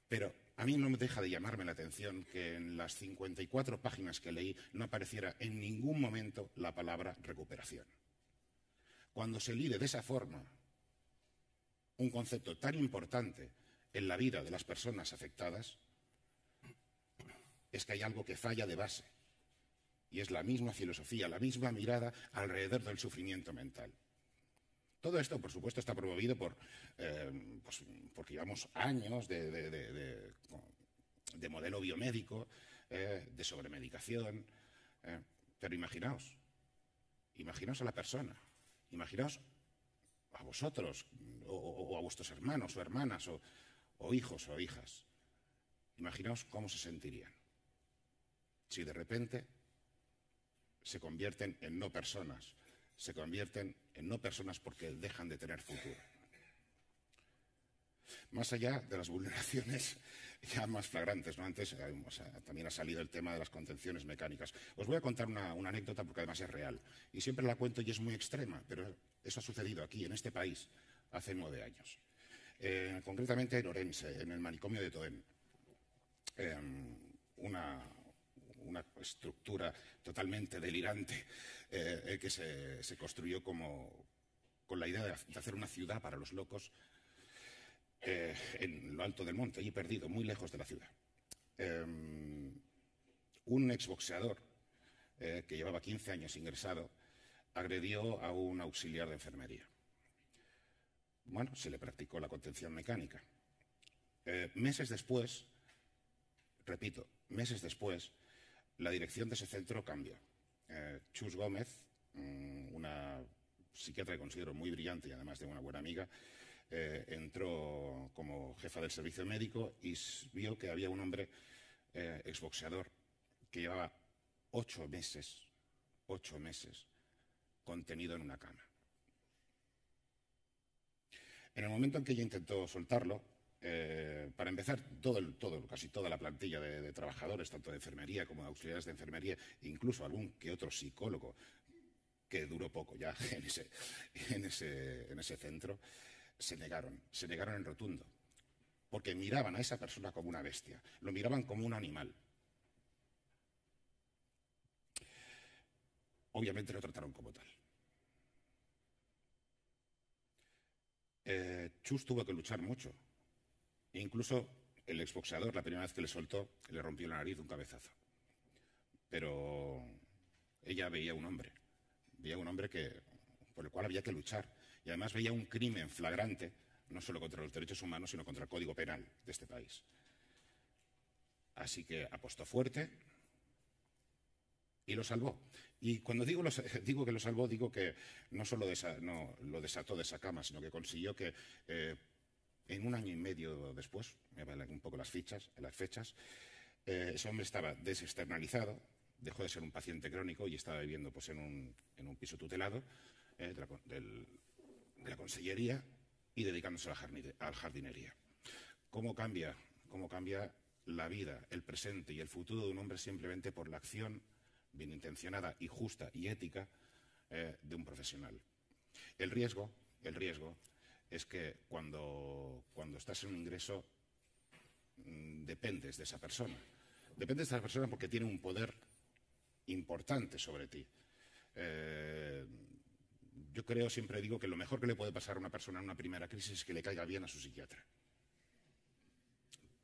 Pero a mí no me deja de llamarme la atención que en las 54 páginas que leí no apareciera en ningún momento la palabra recuperación. Cuando se lide de esa forma un concepto tan importante en la vida de las personas afectadas, es que hay algo que falla de base. Y es la misma filosofía, la misma mirada alrededor del sufrimiento mental. Todo esto, por supuesto, está promovido por, eh, pues, porque llevamos años de, de, de, de modelo biomédico, eh, de sobremedicación, Eh, pero imaginaos, imaginaos a la persona, imaginaos a vosotros, o, a vuestros hermanos o hermanas, o hijos o hijas. Imaginaos cómo se sentirían si de repente se convierten en no personas, se convierten en no personas porque dejan de tener futuro. Más allá de las vulneraciones ya más flagrantes, ¿no? Antes eh, también ha salido el tema de las contenciones mecánicas. Os voy a contar una, anécdota porque además es real. Y siempre la cuento y es muy extrema, pero eso ha sucedido aquí, en este país, hace nueve años. Eh, concretamente en Orense, en el manicomio de Toén. Eh, una, una, estructura totalmente delirante eh, que se, construyó con la idea de hacer una ciudad para los locos eh, en lo alto del monte, allí perdido, muy lejos de la ciudad. Eh, un exboxeador eh, que llevaba 15 años ingresado agredió a un auxiliar de enfermería. Bueno, se le practicó la contención mecánica. Eh, meses después, repito, meses después, la dirección de ese centro cambió. Eh, Chus Gómez, mmm, una psiquiatra que considero muy brillante y además de una buena amiga, eh, entró como jefa del servicio médico y vio que había un hombre eh, exboxeador que llevaba ocho meses, ocho meses contenido en una cama. En el momento en que ella intentó soltarlo, eh, para empezar, todo, el, todo, casi toda la plantilla de, trabajadores, tanto de enfermería como de auxiliares de enfermería, incluso algún que otro psicólogo, que duró poco ya en ese centro, se negaron, se negaron en rotundo, porque miraban a esa persona como una bestia, lo miraban como un animal. Obviamente lo trataron como tal. Eh, Chus tuvo que luchar mucho. Incluso el exboxeador, la primera vez que le soltó, le rompió la nariz de un cabezazo. Pero ella veía un hombre, veía un hombre que, por el cual había que luchar. Y además veía un crimen flagrante, no solo contra los derechos humanos, sino contra el Código Penal de este país. Así que apostó fuerte y lo salvó. Y cuando digo, lo, digo que lo salvó, digo que no solo lo desató de esa cama, sino que consiguió que eh, en un año y medio después, me valen un poco las, fichas, las fechas, eh, ese hombre estaba desexternalizado, dejó de ser un paciente crónico y estaba viviendo pues, en, un, en un piso tutelado eh, de la, consellería y dedicándose a la jardinería. ¿Cómo cambia, ¿Cómo cambia la vida, el presente y el futuro de un hombre simplemente por la acción bien intencionada y justa y ética eh, de un profesional? El riesgo, el riesgo es que cuando, cuando estás en un ingreso mmm, dependes de esa persona. Dependes de esa persona porque tiene un poder importante sobre ti. Eh, yo creo, siempre digo, que lo mejor que le puede pasar a una persona en una primera crisis es que le caiga bien a su psiquiatra.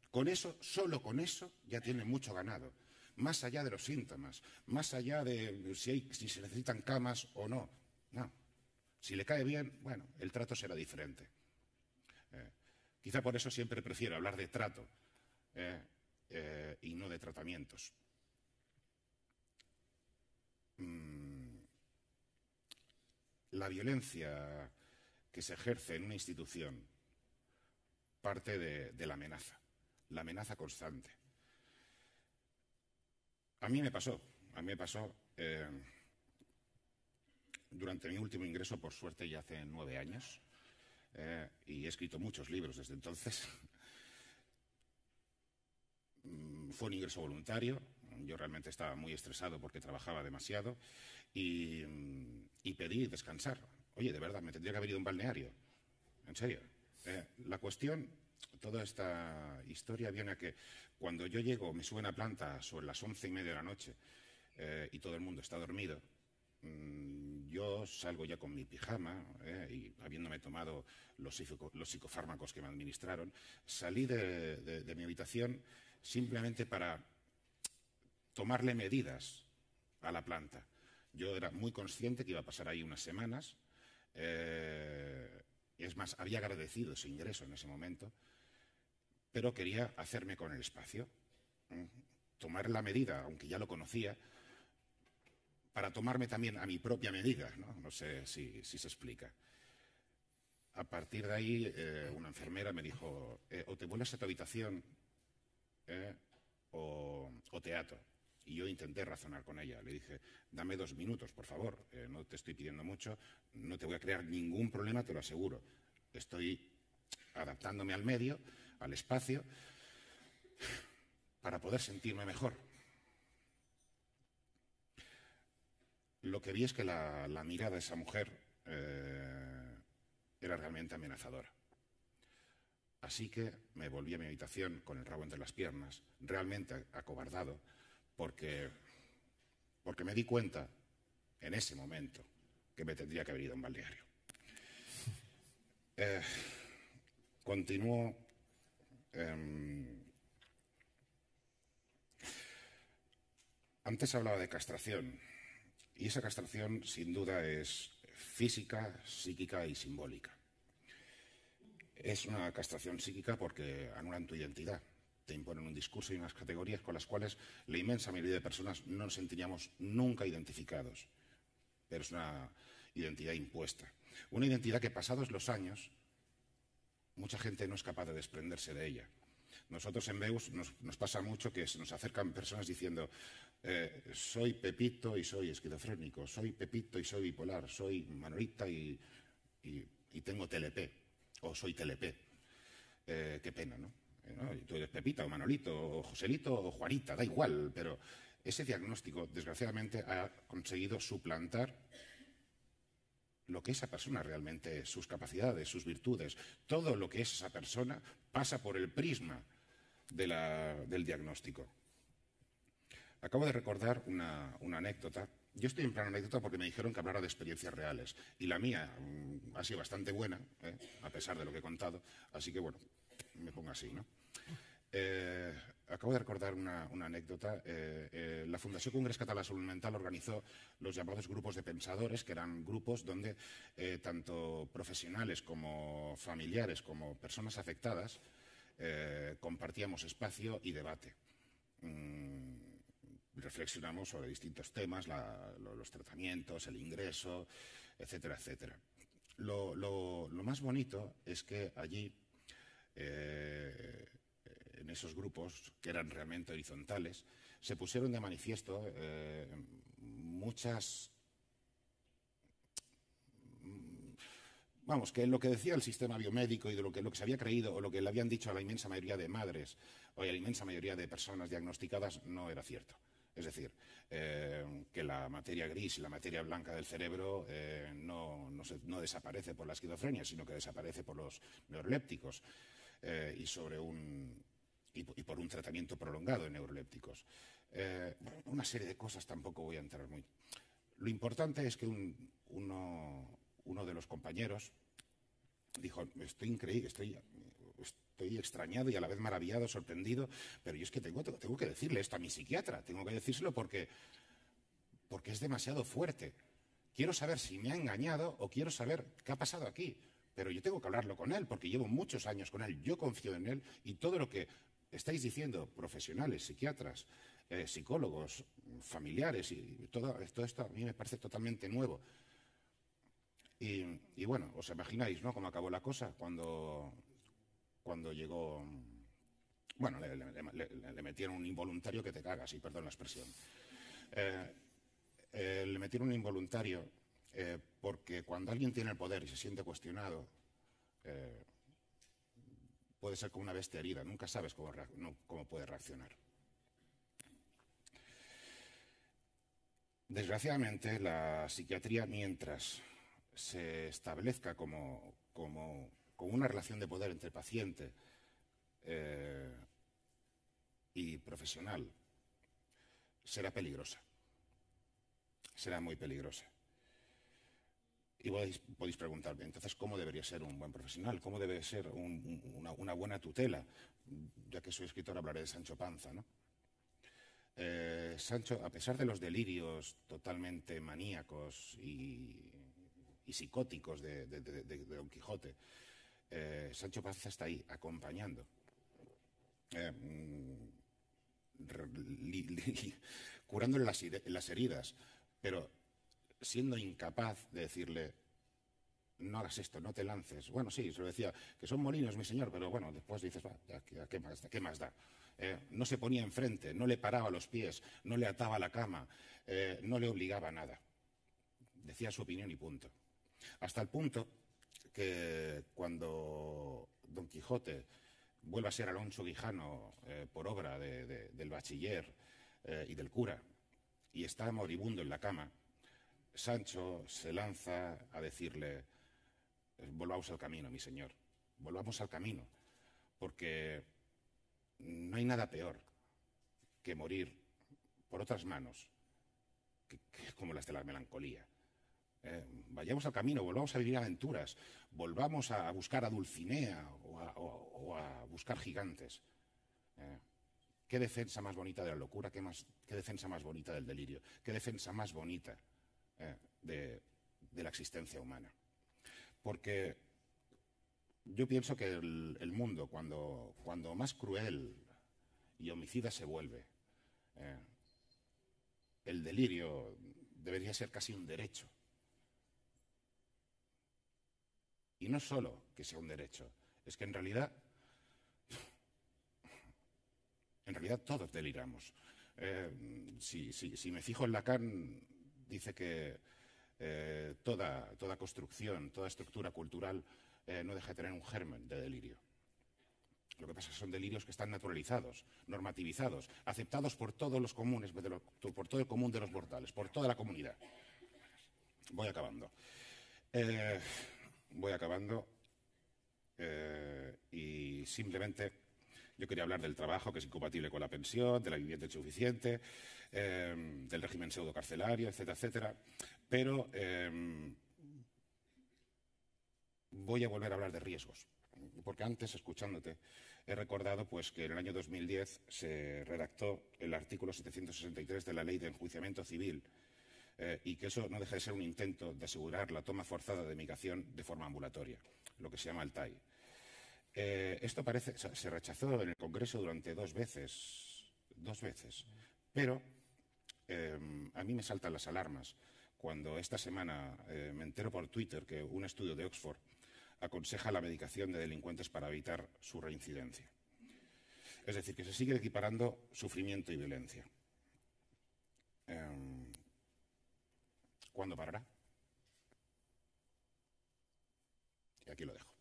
Con eso, solo con eso, ya tiene mucho ganado. Más allá de los síntomas, más allá de si, si se necesitan camas o no. No. Si le cae bien, bueno, el trato será diferente. Eh, quizá por eso siempre prefiero hablar de trato eh, eh, y no de tratamientos. Mm, la violencia que se ejerce en una institución parte de, la amenaza, la amenaza constante. A mí me pasó, a mí me pasó durante mi último ingreso, por suerte ya hace nueve años, eh, y he escrito muchos libros desde entonces. Fue un ingreso voluntario, yo realmente estaba muy estresado porque trabajaba demasiado y, y pedí descansar. Oye, de verdad, me tendría que haber ido a un balneario. En serio. Eh, la cuestión, toda esta historia viene a que cuando yo llego, me suben a planta sobre las once y media de la noche eh, y todo el mundo está dormido, yo salgo ya con mi pijama eh, y habiéndome tomado los, los, psicofármacos que me administraron, salí de, de, de mi habitación simplemente para tomarle medidas a la planta. Yo era muy consciente que iba a pasar ahí unas semanas. Eh, es más, había agradecido ese ingreso en ese momento, pero quería hacerme con el espacio, tomar la medida, aunque ya lo conocía, para tomarme también a mi propia medida, no, no sé si, si, se explica. A partir de ahí, eh, una enfermera me dijo, eh, o te vuelves a tu habitación eh, o, o teatro. Y yo intenté razonar con ella. Le dije, dame dos minutos, por favor. No te estoy pidiendo mucho, no te voy a crear ningún problema, te lo aseguro. Estoy adaptándome al medio, al espacio, para poder sentirme mejor. Lo que vi es que la, mirada de esa mujer eh, era realmente amenazadora. Así que me volví a mi habitación con el rabo entre las piernas, realmente acobardado, porque, porque me di cuenta en ese momento que me tendría que haber ido a un balneario. Eh. Eh, antes hablaba de castración, y esa castración sin duda es física, psíquica y simbólica. Es una castración psíquica porque anulan tu identidad, te imponen un discurso y unas categorías con las cuales la inmensa mayoría de personas no nos sentiríamos nunca identificados. Pero es una identidad impuesta. Una identidad que pasados los años, mucha gente no es capaz de desprenderse de ella. Nosotros en Beus nos, pasa mucho que nos acercan personas diciendo eh, soy Pepito y soy esquizofrénico, soy Pepito y soy bipolar, soy Manolita y, tengo TLP, o soy TLP. Eh, qué pena, ¿no? ¿no? Tú eres Pepita o Manolito o Joselito o Juanita, da igual, pero ese diagnóstico desgraciadamente ha conseguido suplantar lo que esa persona realmente sus capacidades, sus virtudes, todo lo que es esa persona pasa por el prisma del diagnóstico. Acabo de recordar una, anécdota. Yo estoy en plan anécdota porque me dijeron que hablara de experiencias reales. Y la mía mmm, ha sido bastante buena, ¿eh? a pesar de lo que he contado. Así que, bueno, me pongo así, ¿no? Eh, acabo de recordar una, anécdota. Eh, la Fundació Congrés Català Salud Mental organizó los llamados grupos de pensadores, que eran grupos donde tanto profesionales como familiares, como personas afectadas, eh, compartíamos espacio y debate. Mm, reflexionamos sobre distintos temas, los tratamientos, el ingreso, etcétera, etcétera. Lo más bonito es que allí eh, en esos grupos, que eran realmente horizontales, se pusieron de manifiesto eh, muchas... Vamos, que lo que decía el sistema biomédico y de lo que, lo que se había creído o lo que le habían dicho a la inmensa mayoría de madres o a la inmensa mayoría de personas diagnosticadas no era cierto. Es decir, eh, que la materia gris y la materia blanca del cerebro eh, no, no, se, no, desaparece por la esquizofrenia, sino que desaparece por los neurolépticos eh, y, sobre un, y, por un tratamiento prolongado de neurolépticos. Una serie de cosas tampoco voy a entrar muy. Lo importante es que un, uno, uno de los compañeros dijo, estoy increíble, estoy, estoy extrañado y a la vez maravillado, sorprendido, pero yo es que tengo, tengo que decirle esto a mi psiquiatra, tengo que decírselo porque, porque es demasiado fuerte. Quiero saber si me ha engañado o quiero saber qué ha pasado aquí. Pero yo tengo que hablarlo con él porque llevo muchos años con él, yo confío en él y todo lo que estáis diciendo, profesionales, psiquiatras, eh, psicólogos, familiares y todo, todo esto a mí me parece totalmente nuevo. Y, bueno, os imagináis, ¿no? Cómo acabó la cosa cuando, cuando llegó. Bueno, le, metieron un involuntario que te cagas, y perdón la expresión. Eh, eh, le metieron un involuntario eh, porque cuando alguien tiene el poder y se siente cuestionado, puede ser como una bestia herida, nunca sabes cómo, cómo puede reaccionar. Desgraciadamente, la psiquiatría, mientras se establezca como, como, una relación de poder entre paciente eh, y profesional, será peligrosa. Será muy peligrosa. Y podéis, podéis, preguntarme, entonces, ¿cómo debería ser un buen profesional? ¿Cómo debe ser un, una, una, buena tutela? Ya que soy escritor, hablaré de Sancho Panza, ¿no? Eh, Sancho, a pesar de los delirios totalmente maníacos y, y psicóticos de, Don Quijote, eh, Sancho Panza está ahí, acompañando. Eh, li, curándole las, heridas, pero siendo incapaz de decirle, no hagas esto, no te lances. Bueno, sí, se lo decía, que son molinos, mi señor, pero bueno, después dices, va, ya, ¿qué, más, ¿qué más da? Eh, no se ponía enfrente, no le paraba los pies, no le ataba la cama, no le obligaba a nada. Decía su opinión y punto. Hasta el punto que cuando Don Quijote vuelve a ser Alonso Guijano eh, por obra del bachiller y del cura y está moribundo en la cama, Sancho se lanza a decirle, volvamos al camino, mi señor, volvamos al camino, porque no hay nada peor que morir por otras manos que, como las de la melancolía. Eh, vayamos al camino, volvamos a vivir aventuras, volvamos a, buscar a Dulcinea o a, buscar gigantes. Eh, ¿Qué defensa más bonita de la locura? ¿Qué, defensa más bonita del delirio? ¿Qué defensa más bonita eh, de, la existencia humana? Porque yo pienso que el, mundo, cuando, más cruel y homicida se vuelve, el delirio debería ser casi un derecho. Y no solo que sea un derecho, es que en realidad, en realidad todos deliramos. Eh, si, me fijo en Lacan, dice que eh, toda, toda construcción, toda estructura cultural eh, no deja de tener un germen de delirio. Lo que pasa es que son delirios que están naturalizados, normativizados, aceptados por todos los comunes, por todo el común de los mortales, por toda la comunidad. Voy acabando. Voy acabando. y simplemente yo quería hablar del trabajo que es incompatible con la pensión, de la vivienda insuficiente, del régimen pseudo carcelario, etcétera, etcétera. Pero voy a volver a hablar de riesgos, porque antes, escuchándote, he recordado pues, que en el año 2010 se redactó el artículo 763 de la Ley de Enjuiciamiento Civil eh, y que eso no deja de ser un intento de asegurar la toma forzada de migración de forma ambulatoria, lo que se llama el TAI. Eh, esto parece, se rechazó en el Congreso durante dos veces, dos veces, pero eh, a mí me saltan las alarmas cuando esta semana me entero por Twitter que un estudio de Oxford aconseja la medicación de delincuentes para evitar su reincidencia. Es decir, que se sigue equiparando sufrimiento y violencia. Em, ¿Cuándo parará? Y aquí lo dejo.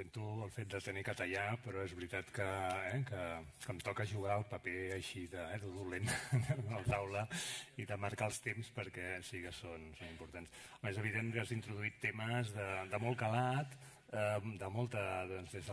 Sento el fet de tenir que tallar, però és veritat que, eh, que, que em toca jugar el paper així de, eh, de dolent a la taula i de marcar els temps perquè sí que són, són importants. Home, és evident que has introduït temes de, de molt calat, eh, de molta, doncs, des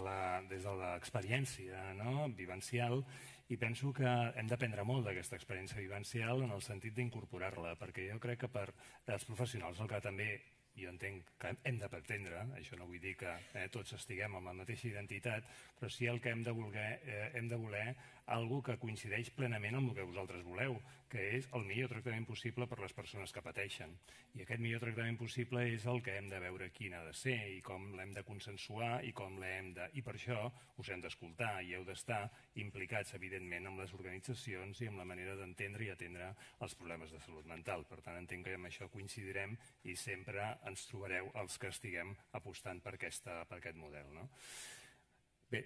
de l'experiència no? vivencial, i penso que hem d'aprendre molt d'aquesta experiència vivencial en el sentit d'incorporar-la, perquè jo crec que per als professionals el que també jo entenc que hem de pretendre, això no vull dir que eh, tots estiguem amb la mateixa identitat, però sí el que hem de voler, eh, hem de voler algo que coincideix plenament amb el que vosaltres voleu, que és el millor tractament possible per les persones que pateixen. I aquest millor tractament possible és el que hem de veure quin ha de ser i com l'hem de consensuar i com l'hem de... I per això us hem d'escoltar i heu d'estar implicats, evidentment, amb les organitzacions i amb la manera d'entendre i atendre els problemes de salut mental. Per tant, entenc que amb això coincidirem i sempre ens trobareu els que estiguem apostant per, aquesta, per aquest model. No? Bé,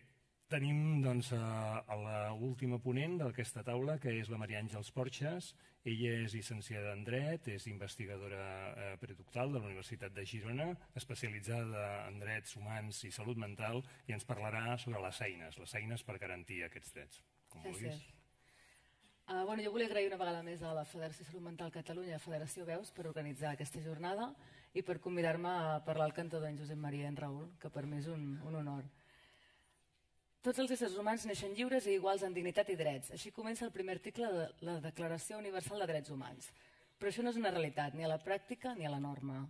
Tenim doncs, a l'última ponent d'aquesta taula, que és la Maria Àngels Porxes. Ella és llicenciada en Dret, és investigadora eh, predoctal de la Universitat de Girona, especialitzada en drets humans i salut mental, i ens parlarà sobre les eines, les eines per garantir aquests drets. Com vulguis. Uh, bueno, jo volia agrair una vegada més a la Federació Salut Mental Catalunya, a Federació Veus, per organitzar aquesta jornada i per convidar-me a parlar al cantó d'en Josep Maria i en Raül, que per mi és un, un honor. Tots els éssers humans neixen lliures i iguals en dignitat i drets. Així comença el primer article de la Declaració Universal de Drets Humans. Però això no és una realitat, ni a la pràctica ni a la norma.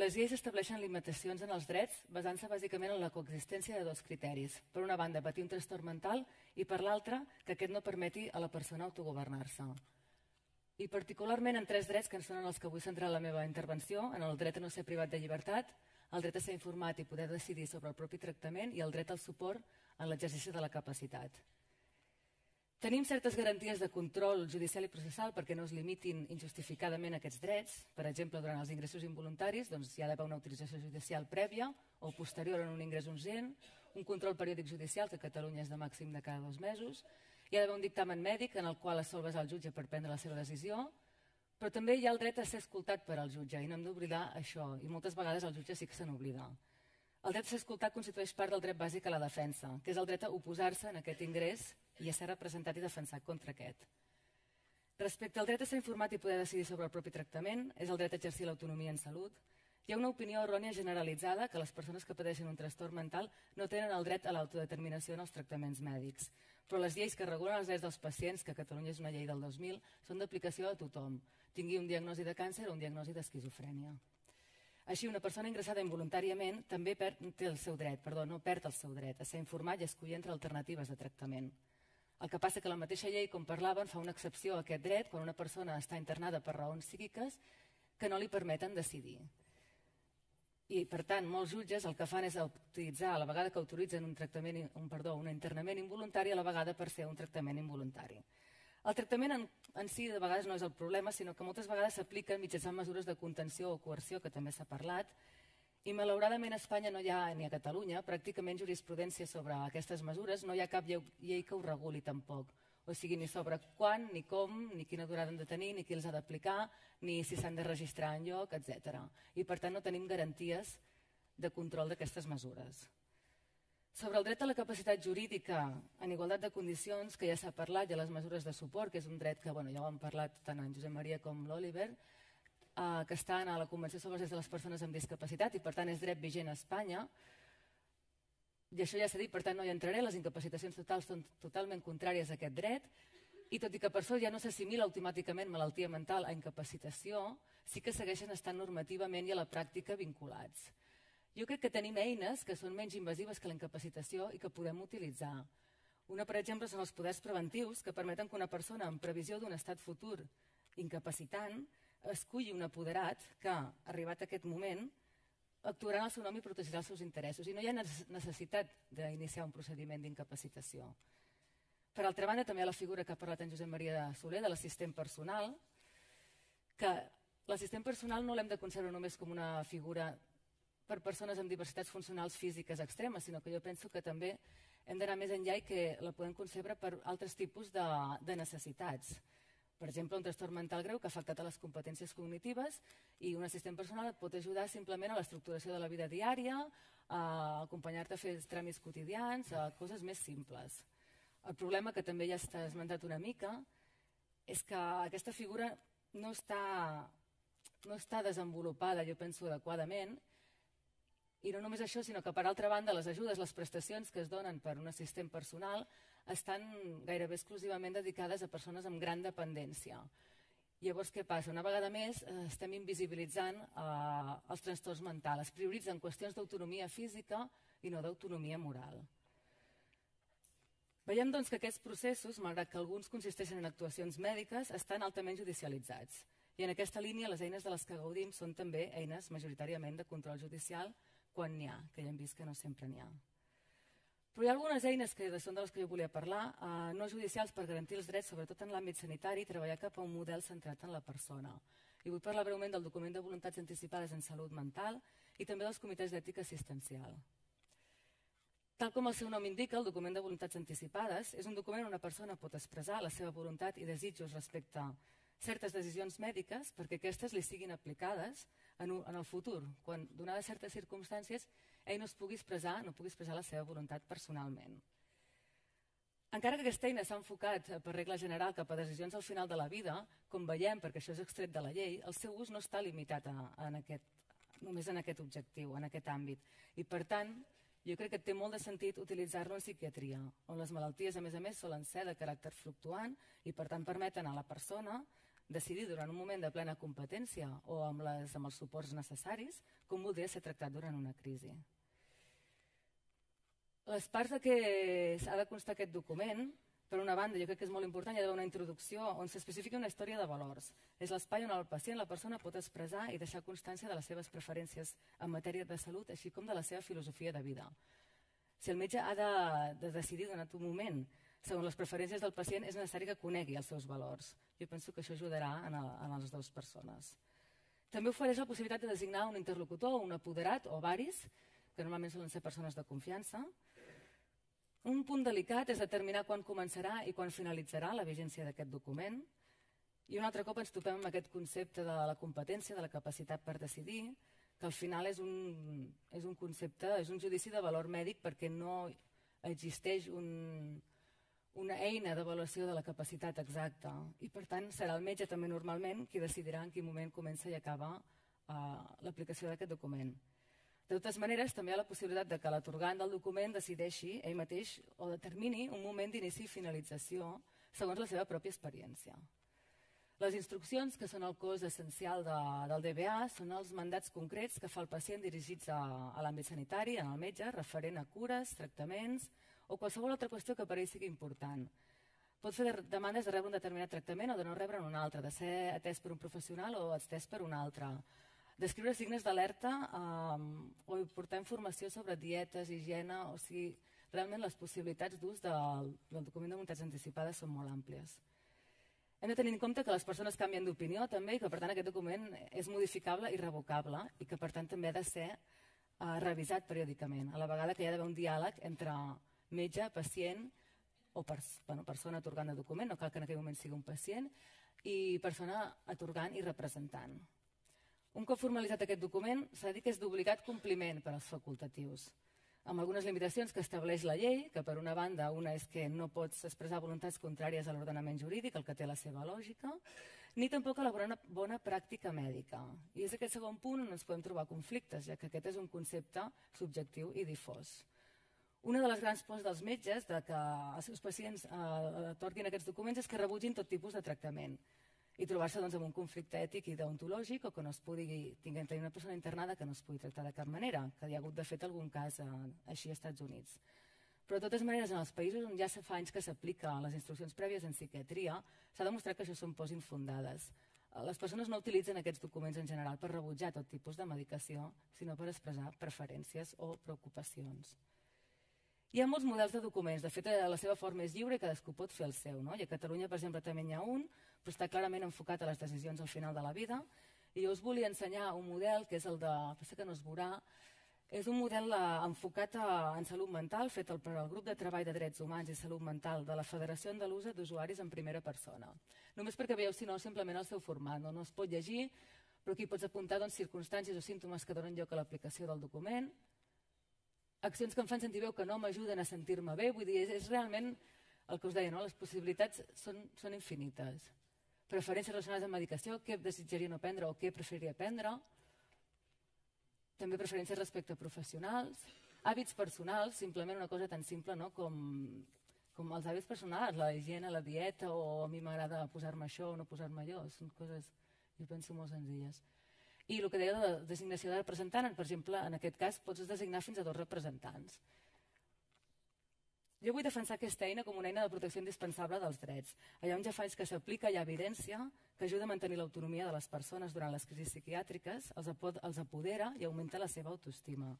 Les lleis estableixen limitacions en els drets basant-se bàsicament en la coexistència de dos criteris. Per una banda, patir un trastorn mental i per l'altra, que aquest no permeti a la persona autogovernar-se. i particularment en tres drets que són els que vull centrar la meva intervenció, en el dret a no ser privat de llibertat, el dret a ser informat i poder decidir sobre el propi tractament i el dret al suport en l'exercici de la capacitat. Tenim certes garanties de control judicial i processal perquè no es limitin injustificadament aquests drets. Per exemple, durant els ingressos involuntaris doncs, hi ha d'haver una autorització judicial prèvia o posterior en un ingrés urgent, un control periòdic judicial, que a Catalunya és de màxim de cada dos mesos, hi ha d'haver un dictamen mèdic en el qual es sol basar el jutge per prendre la seva decisió, però també hi ha el dret a ser escoltat per al jutge, i no hem d'oblidar això, i moltes vegades el jutge sí que se n'oblida. El dret a ser escoltat constitueix part del dret bàsic a la defensa, que és el dret a oposar-se en aquest ingrés i a ser representat i defensat contra aquest. Respecte al dret a ser informat i poder decidir sobre el propi tractament, és el dret a exercir l'autonomia en salut, hi ha una opinió errònia generalitzada que les persones que pateixen un trastorn mental no tenen el dret a l'autodeterminació en els tractaments mèdics. Però les lleis que regulen els drets dels pacients, que a Catalunya és una llei del 2000, són d'aplicació a tothom, tingui un diagnòsi de càncer o un diagnòsi d'esquizofrènia. Així, una persona ingressada involuntàriament també perd, té el seu dret, perdó, no perd el seu dret a ser informat i escollir entre alternatives de tractament. El que passa que la mateixa llei, com parlaven, fa una excepció a aquest dret quan una persona està internada per raons psíquiques que no li permeten decidir. I, per tant, molts jutges el que fan és utilitzar, a la vegada que autoritzen un, tractament, un, perdó, un internament involuntari, a la vegada per ser un tractament involuntari. El tractament en, en si de vegades no és el problema, sinó que moltes vegades s'apliquen mitjançant mesures de contenció o coerció, que també s'ha parlat, i malauradament a Espanya no hi ha, ni a Catalunya, pràcticament jurisprudència sobre aquestes mesures, no hi ha cap llei que ho reguli tampoc o sigui, ni sobre quan, ni com, ni quina durada han de tenir, ni qui els ha d'aplicar, ni si s'han de registrar en lloc, etc. I per tant no tenim garanties de control d'aquestes mesures. Sobre el dret a la capacitat jurídica en igualtat de condicions, que ja s'ha parlat, i a les mesures de suport, que és un dret que bueno, ja ho han parlat tant en Josep Maria com l'Oliver, eh, que estan a la Convenció sobre els drets de les persones amb discapacitat i per tant és dret vigent a Espanya, i això ja s'ha dit, per tant no hi entraré, les incapacitacions totals són totalment contràries a aquest dret, i tot i que per això ja no s'assimila automàticament malaltia mental a incapacitació, sí que segueixen estant normativament i a la pràctica vinculats. Jo crec que tenim eines que són menys invasives que la incapacitació i que podem utilitzar. Una, per exemple, són els poders preventius que permeten que una persona en previsió d'un estat futur incapacitant esculli un apoderat que, arribat a aquest moment, actuarà en el seu nom i protegirà els seus interessos i no hi ha necessitat d'iniciar un procediment d'incapacitació. Per altra banda, també hi ha la figura que ha parlat en Josep Maria Soler de l'assistent personal, que l'assistent personal no l'hem de concebre només com una figura per persones amb diversitats funcionals físiques extremes, sinó que jo penso que també hem d'anar més enllà i que la podem concebre per altres tipus de, de necessitats. Per exemple, un trastorn mental greu que ha afectat a les competències cognitives i un assistent personal et pot ajudar simplement a l'estructuració de la vida diària, a acompanyar-te a fer tràmits quotidians, a coses més simples. El problema, que també ja està esmentat una mica, és que aquesta figura no està, no està desenvolupada, jo penso, adequadament, no només això, sinó que, per altra banda, les ajudes, les prestacions que es donen per un assistent personal estan gairebé exclusivament dedicades a persones amb gran dependència. Llavors, què passa? Una vegada més eh, estem invisibilitzant eh, els trastorns mentals. Es prioritzen qüestions d'autonomia física i no d'autonomia moral. Veiem doncs, que aquests processos, malgrat que alguns consisteixen en actuacions mèdiques, estan altament judicialitzats. I en aquesta línia les eines de les que gaudim són també eines majoritàriament de control judicial quan n'hi ha, que ja hem vist que no sempre n'hi ha. Però hi ha algunes eines que són de les que jo volia parlar, eh, no judicials per garantir els drets, sobretot en l'àmbit sanitari, i treballar cap a un model centrat en la persona. I vull parlar breument del document de voluntats anticipades en salut mental i també dels comitès d'ètica assistencial. Tal com el seu nom indica, el document de voluntats anticipades és un document on una persona pot expressar la seva voluntat i desitjos respecte a certes decisions mèdiques perquè aquestes li siguin aplicades en, un, en el futur, quan, donades certes circumstàncies, ell no es pugui expressar, no pugui expressar la seva voluntat personalment. Encara que aquesta eina s'ha enfocat per regla general cap a decisions al final de la vida, com veiem, perquè això és extret de la llei, el seu ús no està limitat a, a en aquest, només en aquest objectiu, en aquest àmbit. I per tant, jo crec que té molt de sentit utilitzar-lo en psiquiatria, on les malalties, a més a més, solen ser de caràcter fluctuant i per tant permeten a la persona decidir durant un moment de plena competència o amb, les, amb els suports necessaris com voldria ser tractat durant una crisi. Les parts de què s'ha de constar aquest document Per una banda, jo crec que és molt important, hi ha d'haver una introducció on s'especifiqui una història de valors. És l'espai on el pacient, la persona, pot expressar i deixar constància de les seves preferències en matèria de salut, així com de la seva filosofia de vida. Si el metge ha de, de decidir durant un moment segons les preferències del pacient, és necessari que conegui els seus valors. Jo penso que això ajudarà en, el, en les dues persones. També ofereix la possibilitat de designar un interlocutor, un apoderat o varis, que normalment solen ser persones de confiança, un punt delicat és determinar quan començarà i quan finalitzarà la vigència d'aquest document. I un altre cop ens topem amb aquest concepte de la competència, de la capacitat per decidir, que al final és un, és un concepte, és un judici de valor mèdic perquè no existeix un, una eina d'avaluació de la capacitat exacta. I per tant serà el metge també normalment qui decidirà en quin moment comença i acaba uh, l'aplicació d'aquest document. De totes maneres, també hi ha la possibilitat de que l'atorgant del document decideixi ell mateix o determini un moment d'inici i finalització segons la seva pròpia experiència. Les instruccions, que són el cos essencial de, del DBA, són els mandats concrets que fa el pacient dirigits a, a l'àmbit sanitari, el metge, referent a cures, tractaments o qualsevol altra qüestió que per ell sigui important. Pot fer demandes de rebre un determinat tractament o de no rebre un altre, de ser atès per un professional o atès per un altre descriure signes d'alerta um, o portar informació sobre dietes, higiene, o sigui, realment les possibilitats d'ús del, del document de voluntats anticipades són molt àmplies. Hem de tenir en compte que les persones canvien d'opinió també i que per tant aquest document és modificable i revocable i que per tant també ha de ser uh, revisat periòdicament, a la vegada que hi ha d'haver un diàleg entre metge, pacient o pers bueno, persona atorgant el document, no cal que en aquell moment sigui un pacient, i persona atorgant i representant. Un cop formalitzat aquest document, s'ha de dir que és d'obligat compliment per als facultatius, amb algunes limitacions que estableix la llei, que per una banda una és que no pots expressar voluntats contràries a l'ordenament jurídic, el que té la seva lògica, ni tampoc a la bona, pràctica mèdica. I és aquest segon punt on ens podem trobar conflictes, ja que aquest és un concepte subjectiu i difós. Una de les grans pors dels metges de que els seus pacients eh, atorguin aquests documents és que rebutgin tot tipus de tractament i trobar-se doncs, amb un conflicte ètic i deontològic o que no es pugui, tinguem una persona internada que no es pugui tractar de cap manera, que hi ha hagut de fet algun cas eh, així als Estats Units. Però de totes maneres, en els països on ja fa anys que s'aplica les instruccions prèvies en psiquiatria, s'ha demostrat que això són pors infundades. Les persones no utilitzen aquests documents en general per rebutjar tot tipus de medicació, sinó per expressar preferències o preocupacions. Hi ha molts models de documents, de fet la seva forma és lliure i cadascú pot fer el seu. No? I a Catalunya, per exemple, també n'hi ha un, però està clarament enfocat a les decisions al final de la vida. I jo us volia ensenyar un model que és el de... Pensa que no es veurà, és un model eh, enfocat a, en salut mental, fet el, per al grup de treball de drets humans i salut mental de la Federació Andalusa d'Usuaris en primera persona. Només perquè veieu, si no, simplement el seu format. No, no es pot llegir, però aquí pots apuntar doncs, circumstàncies o símptomes que donen lloc a l'aplicació del document, accions que em fan sentir veu que no m'ajuden a sentir-me bé, vull dir, és, és realment el que us deia, no? les possibilitats són, són infinites. Preferències relacionades amb medicació, què desitjaria no prendre o què preferiria prendre. També preferències respecte a professionals. Hàbits personals, simplement una cosa tan simple no? com, com els hàbits personals, la higiene, la dieta, o a mi m'agrada posar-me això o no posar-me allò. Són coses, jo penso, molt senzilles. I el que deia de la designació de representant, per exemple, en aquest cas pots designar fins a dos representants. Jo vull defensar aquesta eina com una eina de protecció indispensable dels drets. Allà on ja fa que s'aplica hi ha evidència que ajuda a mantenir l'autonomia de les persones durant les crisis psiquiàtriques, els, apodera i augmenta la seva autoestima.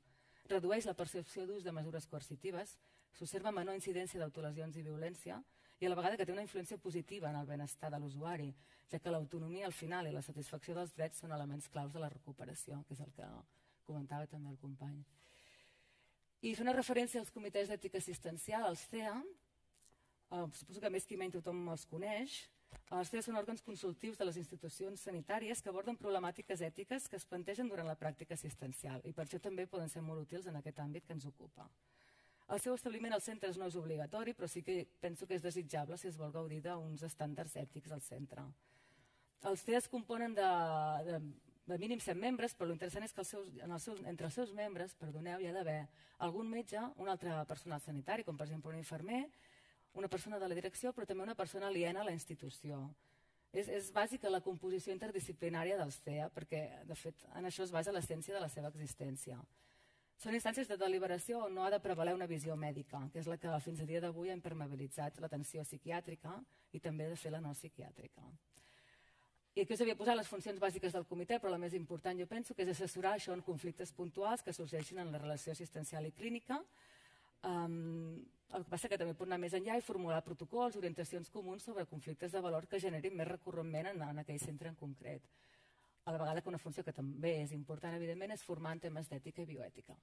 Redueix la percepció d'ús de mesures coercitives, s'observa menor incidència d'autolesions i violència i a la vegada que té una influència positiva en el benestar de l'usuari, ja que l'autonomia al final i la satisfacció dels drets són elements claus de la recuperació, que és el que comentava també el company. I fer una referència als comitès d'ètica assistencial, els CEA, eh, suposo que més qui menys tothom els coneix, els CEA són òrgans consultius de les institucions sanitàries que aborden problemàtiques ètiques que es plantegen durant la pràctica assistencial i per això també poden ser molt útils en aquest àmbit que ens ocupa. El seu establiment als centres no és obligatori, però sí que penso que és desitjable si es vol gaudir d'uns estàndards ètics al centre. Els CEA es componen de, de, de mínim 100 membres, però l'interessant és que els seus, en els seus, entre els seus membres, perdoneu, hi ha d'haver algun metge, un altre personal sanitari, com per exemple un infermer, una persona de la direcció, però també una persona aliena a la institució. És, és bàsica la composició interdisciplinària dels CEA, perquè, de fet, en això es basa l'essència de la seva existència. Són instàncies de deliberació on no ha de prevaler una visió mèdica, que és la que fins a dia d'avui ha impermeabilitzat l'atenció psiquiàtrica i també de fer la no psiquiàtrica. I aquí us havia posat les funcions bàsiques del comitè, però la més important jo penso que és assessorar això en conflictes puntuals que sorgeixin en la relació assistencial i clínica. Um, el que passa que també pot anar més enllà i formular protocols, orientacions comuns sobre conflictes de valor que generin més recurrentment en, en aquell centre en concret a la vegada que una funció que també és important, evidentment, és formar en temes d'ètica i bioètica.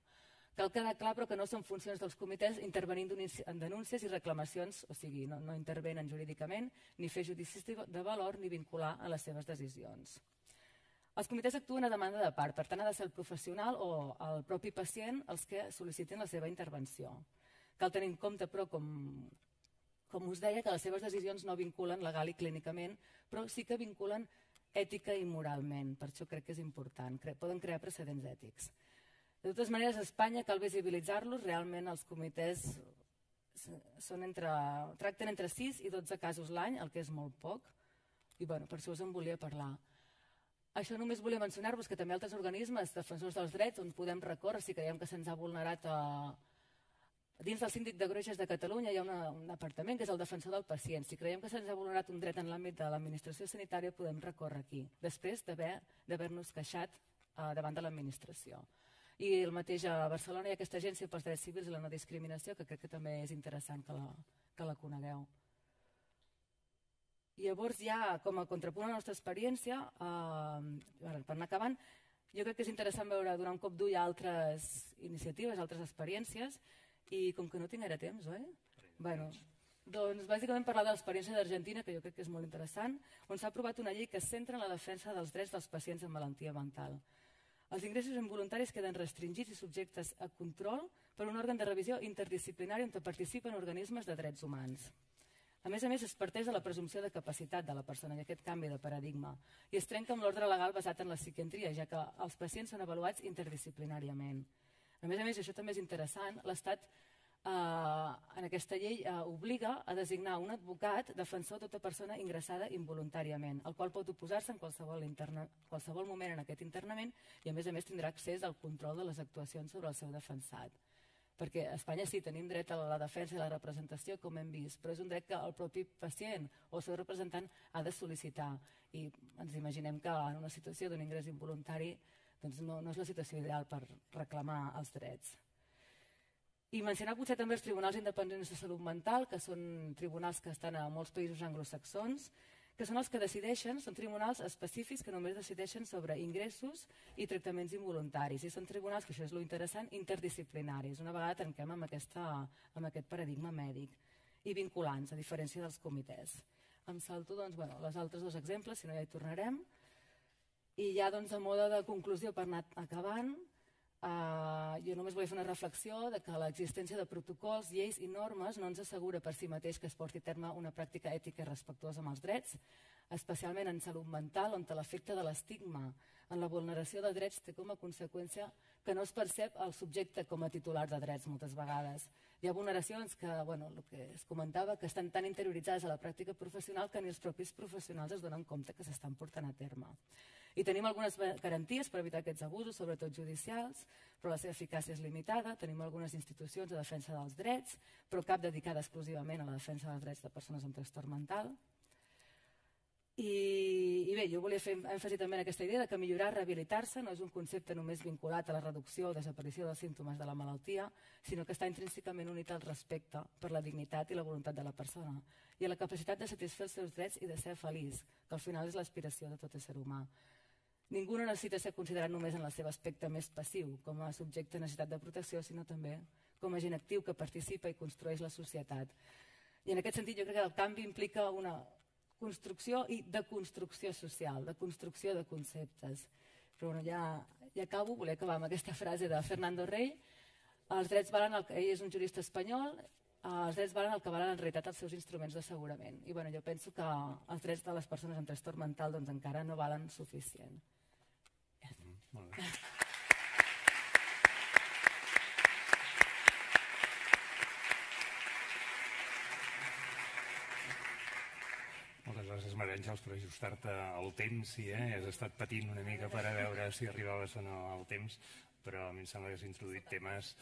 Cal quedar clar, però, que no són funcions dels comitès intervenint en denúncies i reclamacions, o sigui, no, no intervenen jurídicament, ni fer judicis de valor, ni vincular a les seves decisions. Els comitès actuen a demanda de part, per tant, ha de ser el professional o el propi pacient els que sol·licitin la seva intervenció. Cal tenir en compte, però, com, com us deia, que les seves decisions no vinculen legal i clínicament, però sí que vinculen ètica i moralment. Per això crec que és important. Poden crear precedents ètics. De totes maneres, a Espanya cal visibilitzar-los. Realment els comitès són entre, tracten entre 6 i 12 casos l'any, el que és molt poc. I bueno, per això us en volia parlar. Això només volia mencionar-vos que també altres organismes defensors dels drets on podem recórrer si creiem que se'ns ha vulnerat a, Dins del síndic de Greuges de Catalunya hi ha un departament que és el defensor del pacient. Si creiem que se'ns ha vulnerat un dret en l'àmbit de l'administració sanitària, podem recórrer aquí, després d'haver-nos queixat eh, davant de l'administració. I el mateix a Barcelona hi ha aquesta agència pels drets civils i la no discriminació, que crec que també és interessant que la, que la conegueu. I llavors ja, com a contrapunt a la nostra experiència, eh, per anar acabant, jo crec que és interessant veure, donar un cop d'ull a altres iniciatives, altres experiències, i com que no tinc ara temps, oi? Bueno, doncs bàsicament parlar de l'experiència d'Argentina, que jo crec que és molt interessant, on s'ha aprovat una llei que es centra en la defensa dels drets dels pacients amb malaltia mental. Els ingressos involuntaris queden restringits i subjectes a control per un òrgan de revisió interdisciplinari on participen organismes de drets humans. A més a més, es parteix de la presumpció de capacitat de la persona i aquest canvi de paradigma i es trenca amb l'ordre legal basat en la psiquiatria, ja que els pacients són avaluats interdisciplinàriament. A més a més, això també és interessant, l'Estat eh, en aquesta llei eh, obliga a designar un advocat defensor de tota persona ingressada involuntàriament, el qual pot oposar-se en qualsevol, moment en aquest internament i a més a més tindrà accés al control de les actuacions sobre el seu defensat. Perquè a Espanya sí, tenim dret a la defensa i la representació, com hem vist, però és un dret que el propi pacient o el seu representant ha de sol·licitar. I ens imaginem que en una situació d'un ingrés involuntari doncs no, no és la situació ideal per reclamar els drets. I mencionar potser també els tribunals independents de salut mental, que són tribunals que estan a molts països anglosaxons, que són els que decideixen, són tribunals específics que només decideixen sobre ingressos i tractaments involuntaris. I són tribunals, que això és lo interessant, interdisciplinaris. Una vegada trenquem amb, aquesta, amb aquest paradigma mèdic i vinculants, a diferència dels comitès. Em salto doncs, bueno, les altres dos exemples, si no ja hi tornarem. I ja doncs, a moda de conclusió per anar acabant, eh, jo només volia fer una reflexió de que l'existència de protocols, lleis i normes no ens assegura per si mateix que es porti a terme una pràctica ètica respectuosa amb els drets, especialment en salut mental, on l'efecte de l'estigma en la vulneració de drets té com a conseqüència que no es percep el subjecte com a titular de drets moltes vegades. Hi ha vulneracions que, bueno, el que es comentava, que estan tan interioritzades a la pràctica professional que ni els propis professionals es donen compte que s'estan portant a terme. I tenim algunes garanties per evitar aquests abusos, sobretot judicials, però la seva eficàcia és limitada. Tenim algunes institucions de defensa dels drets, però cap dedicada exclusivament a la defensa dels drets de persones amb trastorn mental. I, I bé, jo volia fer èmfasi també en aquesta idea de que millorar, rehabilitar-se no és un concepte només vinculat a la reducció o desaparició dels símptomes de la malaltia, sinó que està intrínsecament unit al respecte per la dignitat i la voluntat de la persona i a la capacitat de satisfer els seus drets i de ser feliç, que al final és l'aspiració de tot ésser humà. Ningú no necessita ser considerat només en el seu aspecte més passiu, com a subjecte necessitat de protecció, sinó també com a gent actiu que participa i construeix la societat. I en aquest sentit jo crec que el canvi implica una construcció i deconstrucció social, de construcció de conceptes. Però bueno, ja, ja acabo, volia acabar amb aquesta frase de Fernando Rey. Els drets valen el que ell és un jurista espanyol, els drets valen el que valen en realitat els seus instruments d'assegurament. I bueno, jo penso que els drets de les persones amb trastorn mental doncs, encara no valen suficient. Bé. Moltes gràcies, Maria Àngels, per ajustar-te al temps, sí, eh? Has estat patint una mica per a veure si arribaves o no al temps. Però a mi em sembla que s'ha introduït temes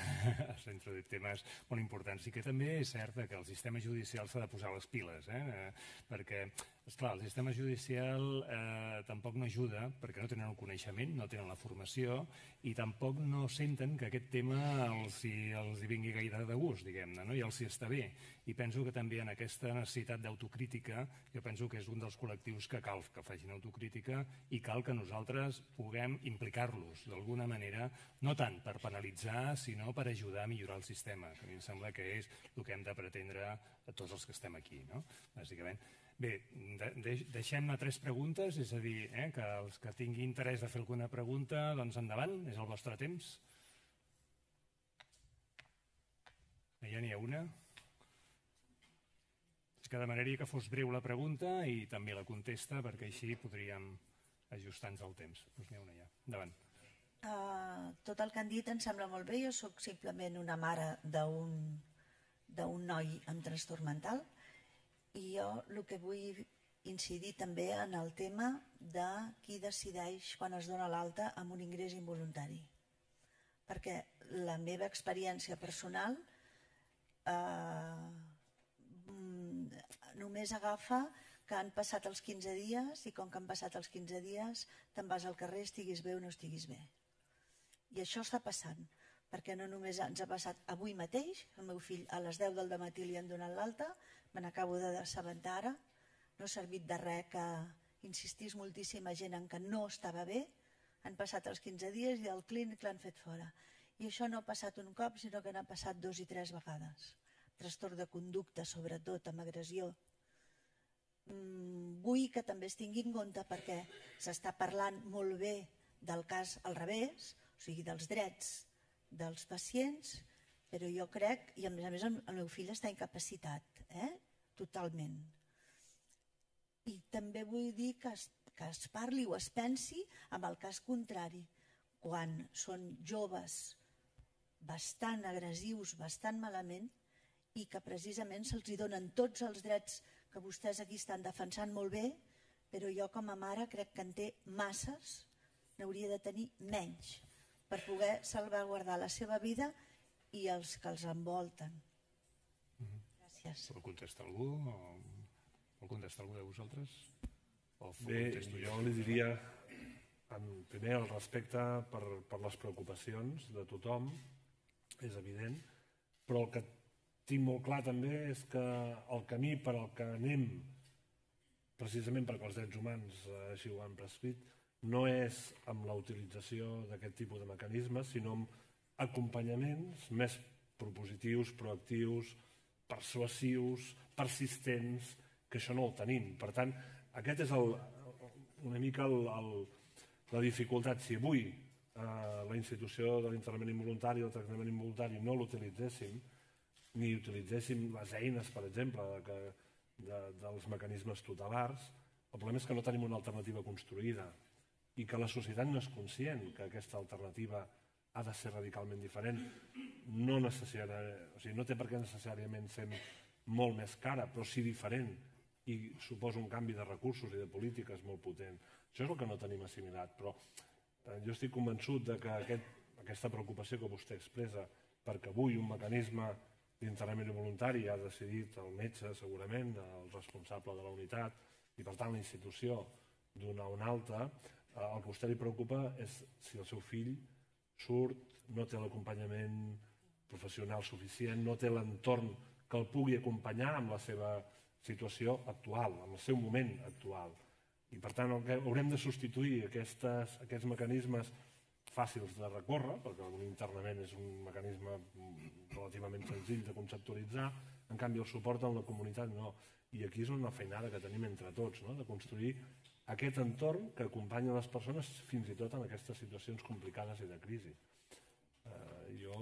s'ha introduït temes molt importants i que també és cert que el sistema judicial s'ha de posar les piles eh? eh perquè, esclar, el sistema judicial eh, tampoc no ajuda perquè no tenen el coneixement, no tenen la formació i tampoc no senten que aquest tema els hi, els hi vingui gaire de gust, diguem-ne, no? i els hi està bé. I penso que també en aquesta necessitat d'autocrítica, jo penso que és un dels col·lectius que cal que facin autocrítica i cal que nosaltres puguem implicar-los d'alguna manera, no tant per penalitzar, sinó per ajudar a millorar el sistema, que a mi em sembla que és el que hem de pretendre a tots els que estem aquí, no? bàsicament. Bé, de, de, deixem-ne tres preguntes, és a dir, eh, que els que tinguin interès de fer alguna pregunta, doncs endavant, és el vostre temps. Ja n'hi ha una. És que demanaria que fos breu la pregunta i també la contesta, perquè així podríem ajustar-nos el temps. Doncs n'hi ha una ja. Endavant. Uh, tot el que han dit em sembla molt bé. Jo sóc simplement una mare d'un noi amb trastorn mental i jo el que vull incidir també en el tema de qui decideix quan es dona l'alta amb un ingrés involuntari. Perquè la meva experiència personal eh, només agafa que han passat els 15 dies i com que han passat els 15 dies te'n vas al carrer estiguis bé o no estiguis bé. I això està passant, perquè no només ens ha passat avui mateix, el meu fill a les 10 del matí li han donat l'alta, me n'acabo de assabentar ara, no ha servit de res que insistís moltíssima gent en que no estava bé, han passat els 15 dies i el clínic l'han fet fora. I això no ha passat un cop, sinó que n'ha passat dos i tres vegades. Trastorn de conducta, sobretot, amb agressió. Mm, vull que també es tingui en compte perquè s'està parlant molt bé del cas al revés, o sigui, dels drets dels pacients, però jo crec, i a més a més el meu fill està incapacitat, eh? Totalment. I també vull dir que es, que es parli o es pensi amb el cas contrari, quan són joves bastant agressius, bastant malament, i que precisament se'ls donen tots els drets que vostès aquí estan defensant molt bé, però jo com a mare crec que en té masses, n'hauria de tenir menys per poder salvaguardar la seva vida i els que els envolten. Gràcies. Vol contestar algú? O... Vol contestar algú de vosaltres? O Bé, jo? jo li diria en, primer el respecte per, per les preocupacions de tothom, és evident, però el que tinc molt clar també és que el camí per al que anem, precisament perquè els drets humans així ho han prescrit, no és amb la utilització d'aquest tipus de mecanismes, sinó amb acompanyaments més propositius, proactius, persuasius, persistents, que això no el tenim. Per tant, aquest és el, una mica el, el, la dificultat. Si avui eh, la institució de l'internament involuntari o el tractament involuntari no l'utilitzéssim, ni utilitzéssim les eines, per exemple, que, de, dels mecanismes tutelars, el problema és que no tenim una alternativa construïda i que la societat no és conscient que aquesta alternativa ha de ser radicalment diferent. No, o sigui, no té per què necessàriament ser molt més cara, però sí diferent i suposa un canvi de recursos i de polítiques molt potent. Això és el que no tenim assimilat, però eh, jo estic convençut de que aquest, aquesta preocupació que vostè expressa perquè avui un mecanisme d'internament voluntari ha decidit el metge, segurament, el responsable de la unitat, i per tant la institució d'una una alta, el que a vostè li preocupa és si el seu fill surt, no té l'acompanyament professional suficient, no té l'entorn que el pugui acompanyar amb la seva situació actual, amb el seu moment actual. I per tant haurem de substituir aquestes, aquests mecanismes fàcils de recórrer, perquè un internament és un mecanisme relativament senzill de conceptualitzar, en canvi el suport en la comunitat no. I aquí és una feinada que tenim entre tots, no? de construir aquest entorn que acompanya les persones fins i tot en aquestes situacions complicades i de crisi. Eh, jo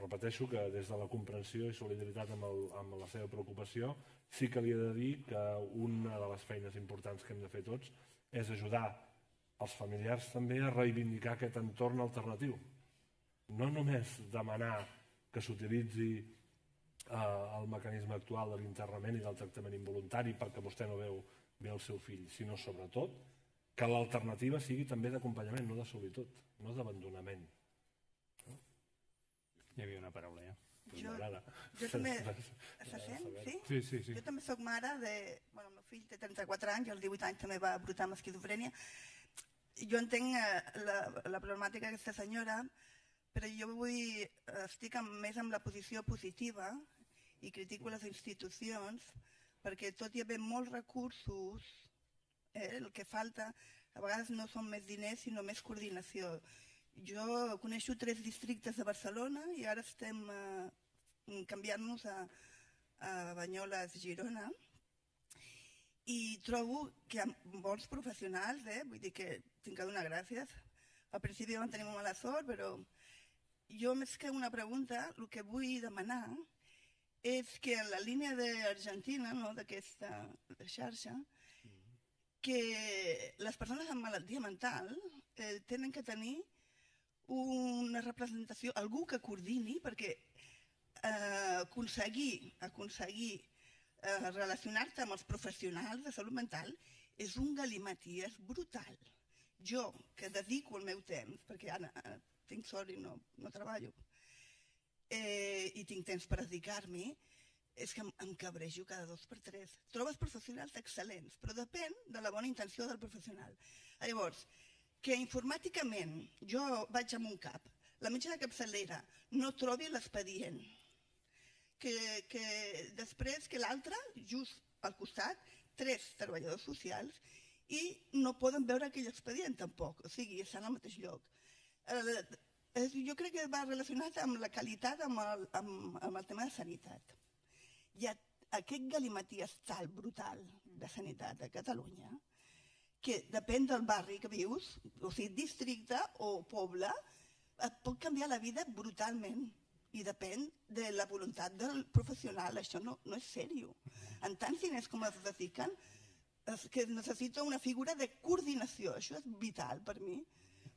repeteixo que des de la comprensió i solidaritat amb, el, amb la seva preocupació sí que li he de dir que una de les feines importants que hem de fer tots és ajudar els familiars també a reivindicar aquest entorn alternatiu. No només demanar que s'utilitzi eh, el mecanisme actual de l'internament i del tractament involuntari perquè vostè no veu bé el seu fill, sinó sobretot que l'alternativa sigui també d'acompanyament, no de solitud, no d'abandonament. Hi havia una paraula, ja. Jo-. Jo també... Se sent? Sí? Sí, sí, sí. Jo també sóc mare de... Bueno, el meu fill té 34 anys i als 18 anys també va brotar amb esquizofrènia. Jo entenc eh, la, la problemàtica d'aquesta senyora, però jo vull... Estic amb, més amb la posició positiva i critico les institucions perquè tot i haver molts recursos, eh, el que falta a vegades no són més diners sinó més coordinació. Jo coneixo tres districtes de Barcelona i ara estem eh, canviant-nos a, a Banyoles, Girona, i trobo que ha bons professionals, eh? vull dir que tinc que donar gràcies. Al principi vam tenir mala sort, però jo més que una pregunta, el que vull demanar és que la línia d'Argentina, no, d'aquesta xarxa, que les persones amb malaltia mental eh, tenen que tenir una representació, algú que coordini, perquè eh, aconseguir, aconseguir eh, relacionar-te amb els professionals de salut mental és un galimaties brutal. Jo, que dedico el meu temps, perquè ara, ara tinc sort i no, no treballo, eh, i tinc temps per dedicar-m'hi, és que em, em cabrejo cada dos per tres. Trobes professionals excel·lents, però depèn de la bona intenció del professional. Llavors, que informàticament jo vaig amb un cap, la metge de capçalera no trobi l'expedient, que, que després que l'altre, just al costat, tres treballadors socials, i no poden veure aquell expedient tampoc, o sigui, estan al mateix lloc. Eh, jo crec que va relacionat amb la qualitat, amb el, amb, amb el tema de sanitat. Hi ha aquest galimaties tal brutal de sanitat a Catalunya que depèn del barri que vius, o sigui, districte o poble, et pot canviar la vida brutalment i depèn de la voluntat del professional. Això no, no és sèrio. En tants diners com es dediquen, és que necessita una figura de coordinació. Això és vital per mi,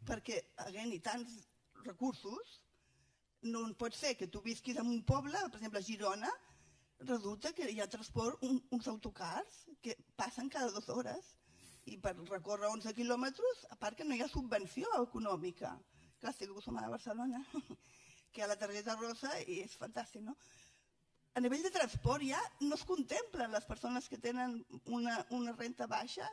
perquè havent-hi tants recursos, no pot ser que tu visquis en un poble, per exemple a Girona, resulta que hi ha transport, un, uns autocars que passen cada dues hores i per recórrer 11 quilòmetres, a part que no hi ha subvenció econòmica. Clar, estic acostumada a Barcelona, que a la targeta rosa i és fantàstic, no? A nivell de transport ja no es contemplen les persones que tenen una, una renta baixa,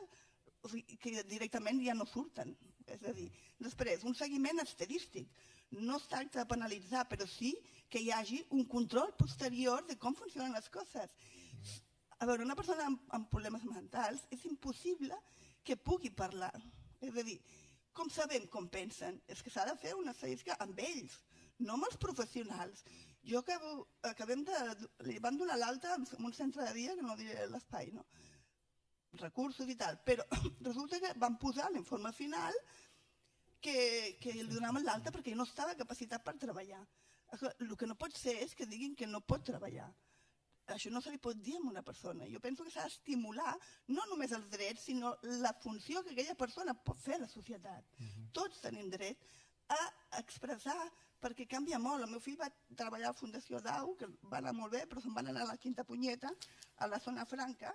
o sigui, que directament ja no surten. És a dir, després, un seguiment estadístic. No es tracta de penalitzar, però sí que hi hagi un control posterior de com funcionen les coses. A veure, una persona amb, problemes mentals és impossible que pugui parlar. És a dir, com sabem com pensen? És que s'ha de fer una estadística amb ells, no amb els professionals. Jo acabo, acabem de... Li van donar l'alta en un centre de dia, que no diré l'espai, no? Recursos i tal, però resulta que van posar l'informe final que, que li donaven l'alta perquè no estava capacitat per treballar. El que no pot ser és que diguin que no pot treballar. Això no se li pot dir a una persona. Jo penso que s'ha d'estimular no només els drets, sinó la funció que aquella persona pot fer a la societat. Tots tenim dret a expressar, perquè canvia molt. El meu fill va treballar a la Fundació DAU, que va anar molt bé, però se'n van anar a la Quinta Punyeta, a la zona franca,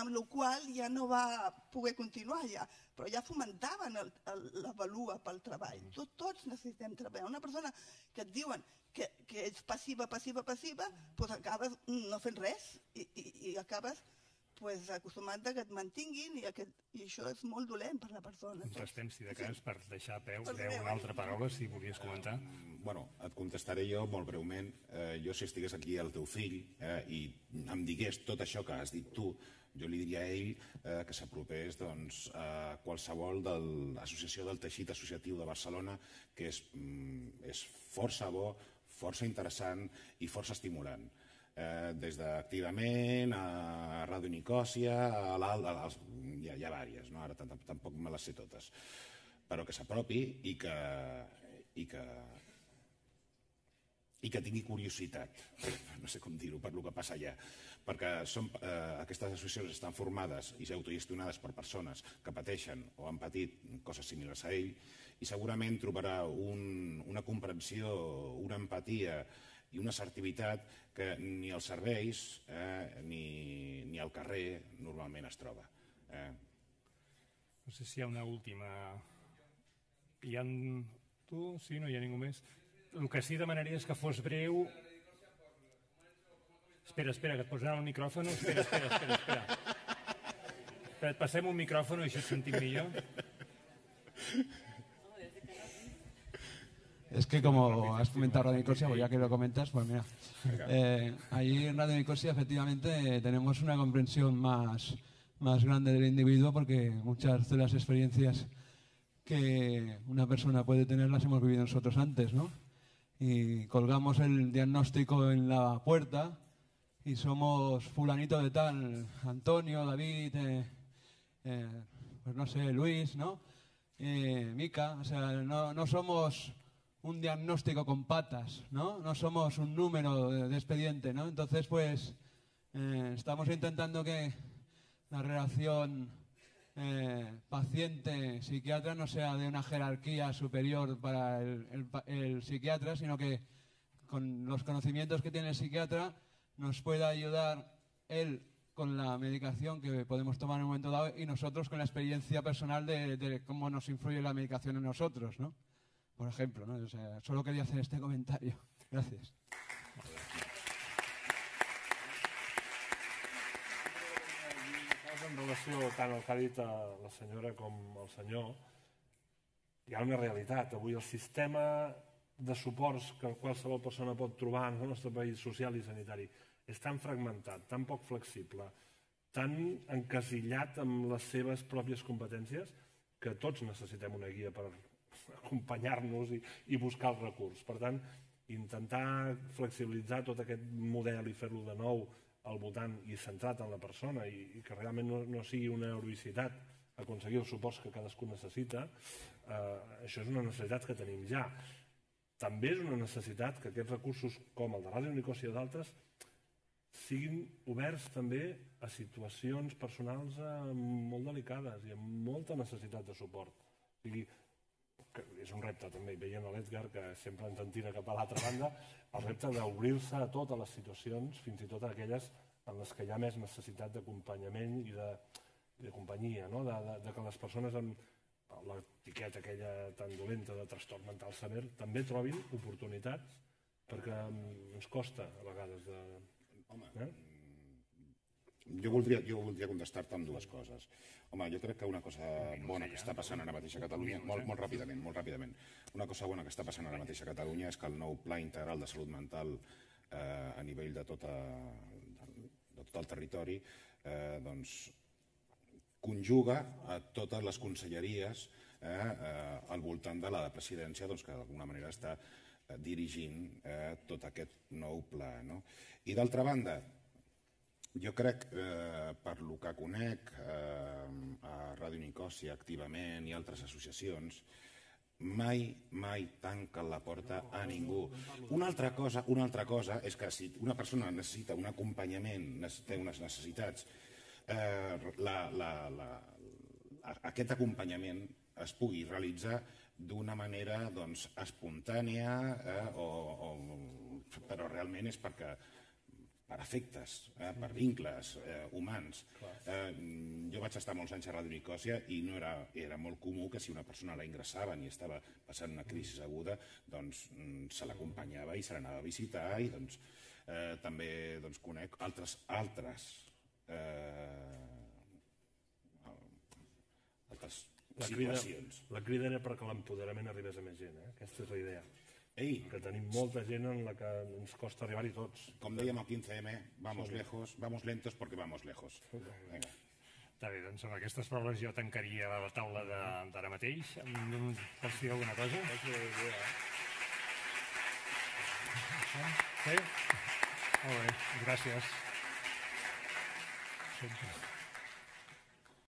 amb la qual ja no va poder continuar allà, però ja fomentaven el- el- la valua pel treball. Tot, tots necessitem treballar. Una persona que et diuen que, que ets passiva, passiva, passiva, doncs acabes no fent res i, i, i acabes pues, acostumat a que et mantinguin i, aquest, i això és molt dolent per la persona. Restem, si de cas, per deixar peu, Per veu veu, una eh? altra paraula, si volies comentar. Bueno, et contestaré jo molt breument. Eh, jo si estigués aquí el teu fill eh, i em digués tot això que has dit tu, jo li diria a ell eh, que s'apropés doncs, a qualsevol de l'associació del teixit associatiu de Barcelona, que és, mm, és força bo, força interessant i força estimulant. Eh, des d'activament a Ràdio Nicòsia, a l'alt, hi, ha, hi ha vàries, no? ara tampoc me les sé totes, però que s'apropi i que, i que i que tingui curiositat, no sé com dir-ho, per lo que passa allà. Perquè són, eh, aquestes associacions estan formades i autogestionades per persones que pateixen o han patit coses similars a ell i segurament trobarà un, una comprensió, una empatia i una assertivitat que ni als serveis eh, ni, ni al carrer normalment es troba. Eh? No sé si hi ha una última... Hi ha... Tu? Sí? No hi ha ningú més? El que sí demanaria és que fos breu... Espera, espera, que et posaran el micròfon. Espera, espera, espera, espera. et passem un micròfon i així et sentim millor. Es que como has comentado Radio Nicosia, pues ya que lo comentas, pues mira, eh, allí en Radio Nicosia efectivamente eh, tenemos una comprensión más, más grande del individuo porque muchas de las experiencias que una persona puede tener las hemos vivido nosotros antes, ¿no? Y colgamos el diagnóstico en la puerta y somos fulanito de tal, Antonio, David, eh, eh, pues no sé, Luis, ¿no? Eh, Mica, o sea, no, no somos un diagnóstico con patas, ¿no? No somos un número de, expediente, ¿no? Entonces, pues, eh, estamos intentando que la relación eh, paciente-psiquiatra no sea de una jerarquía superior para el, el el psiquiatra, sino que con los conocimientos que tiene el psiquiatra nos pueda ayudar él con la medicación que podemos tomar en un momento dado y nosotros con la experiencia personal de, cómo nos influye la medicación en nosotros, ¿no? Por ejemplo, ¿no? Solo quería hacer este comentario. Gracias. En relació tant al que ha dit la senyora com el senyor, hi ha una realitat. Avui el sistema de suports que qualsevol persona pot trobar en el nostre país social i sanitari és tan fragmentat, tan poc flexible, tan encasillat amb les seves pròpies competències que tots necessitem una guia per acompanyar-nos i, i buscar el recurs. Per tant, intentar flexibilitzar tot aquest model i fer-lo de nou al voltant i centrat en la persona i, i que realment no, no sigui una heroïcitat aconseguir els suports que cadascú necessita, eh, això és una necessitat que tenim ja. També és una necessitat que aquests recursos com el de Ràdio Nicòsia i d'altres siguin oberts també a situacions personals eh, molt delicades i amb molta necessitat de suport. O sigui, que és un repte també, veient l'Edgar, que sempre ens en tira cap a l'altra banda, el repte d'obrir-se a totes les situacions, fins i tot a aquelles en les que hi ha més necessitat d'acompanyament i de, i de companyia, no? de, de, de que les persones amb l'etiqueta aquella tan dolenta de trastorn mental sever també trobin oportunitats perquè mm, ens costa a vegades de... Home, Eh? Jo voldria, jo voldria contestar-te amb dues coses. Home, jo crec que una cosa bona que està passant ara mateix a Catalunya, molt, molt ràpidament, molt ràpidament, una cosa bona que està passant ara mateix a Catalunya és que el nou Pla Integral de Salut Mental eh, a nivell de, tota, de tot el territori eh, doncs, conjuga a totes les conselleries eh, eh, al voltant de la presidència doncs, que d'alguna manera està eh, dirigint eh, tot aquest nou pla. No? I d'altra banda, jo crec, eh, per lo que conec eh, a Ràdio Nicòsia activament i altres associacions, mai, mai tanquen la porta a ningú. Una altra cosa, una altra cosa és que si una persona necessita un acompanyament, té unes necessitats, eh, la, la, la, aquest acompanyament es pugui realitzar d'una manera doncs, espontània, eh, o, o, però realment és perquè per afectes, eh, per vincles eh, humans. Eh, jo vaig estar molts anys a Ràdio Nicòsia i no era, era molt comú que si una persona la ingressaven i estava passant una crisi aguda, doncs mm, se l'acompanyava i se l'anava a visitar i doncs, eh, també doncs, conec altres altres eh, altres La crida, situacions. la crida era perquè l'empoderament arribés a més gent, eh? aquesta és la idea. Ei, Que tenim molta gent en la que ens costa arribar-hi tots. com dèiem al 15M, vamos lejos, vamos lentos porque vamos lejos. Vinga. Està bé, doncs amb aquestes paraules jo tancaria la taula de- d'ara mateix. Em- Vols dir alguna cosa? Sí? Molt bé, gràcies. Sempre.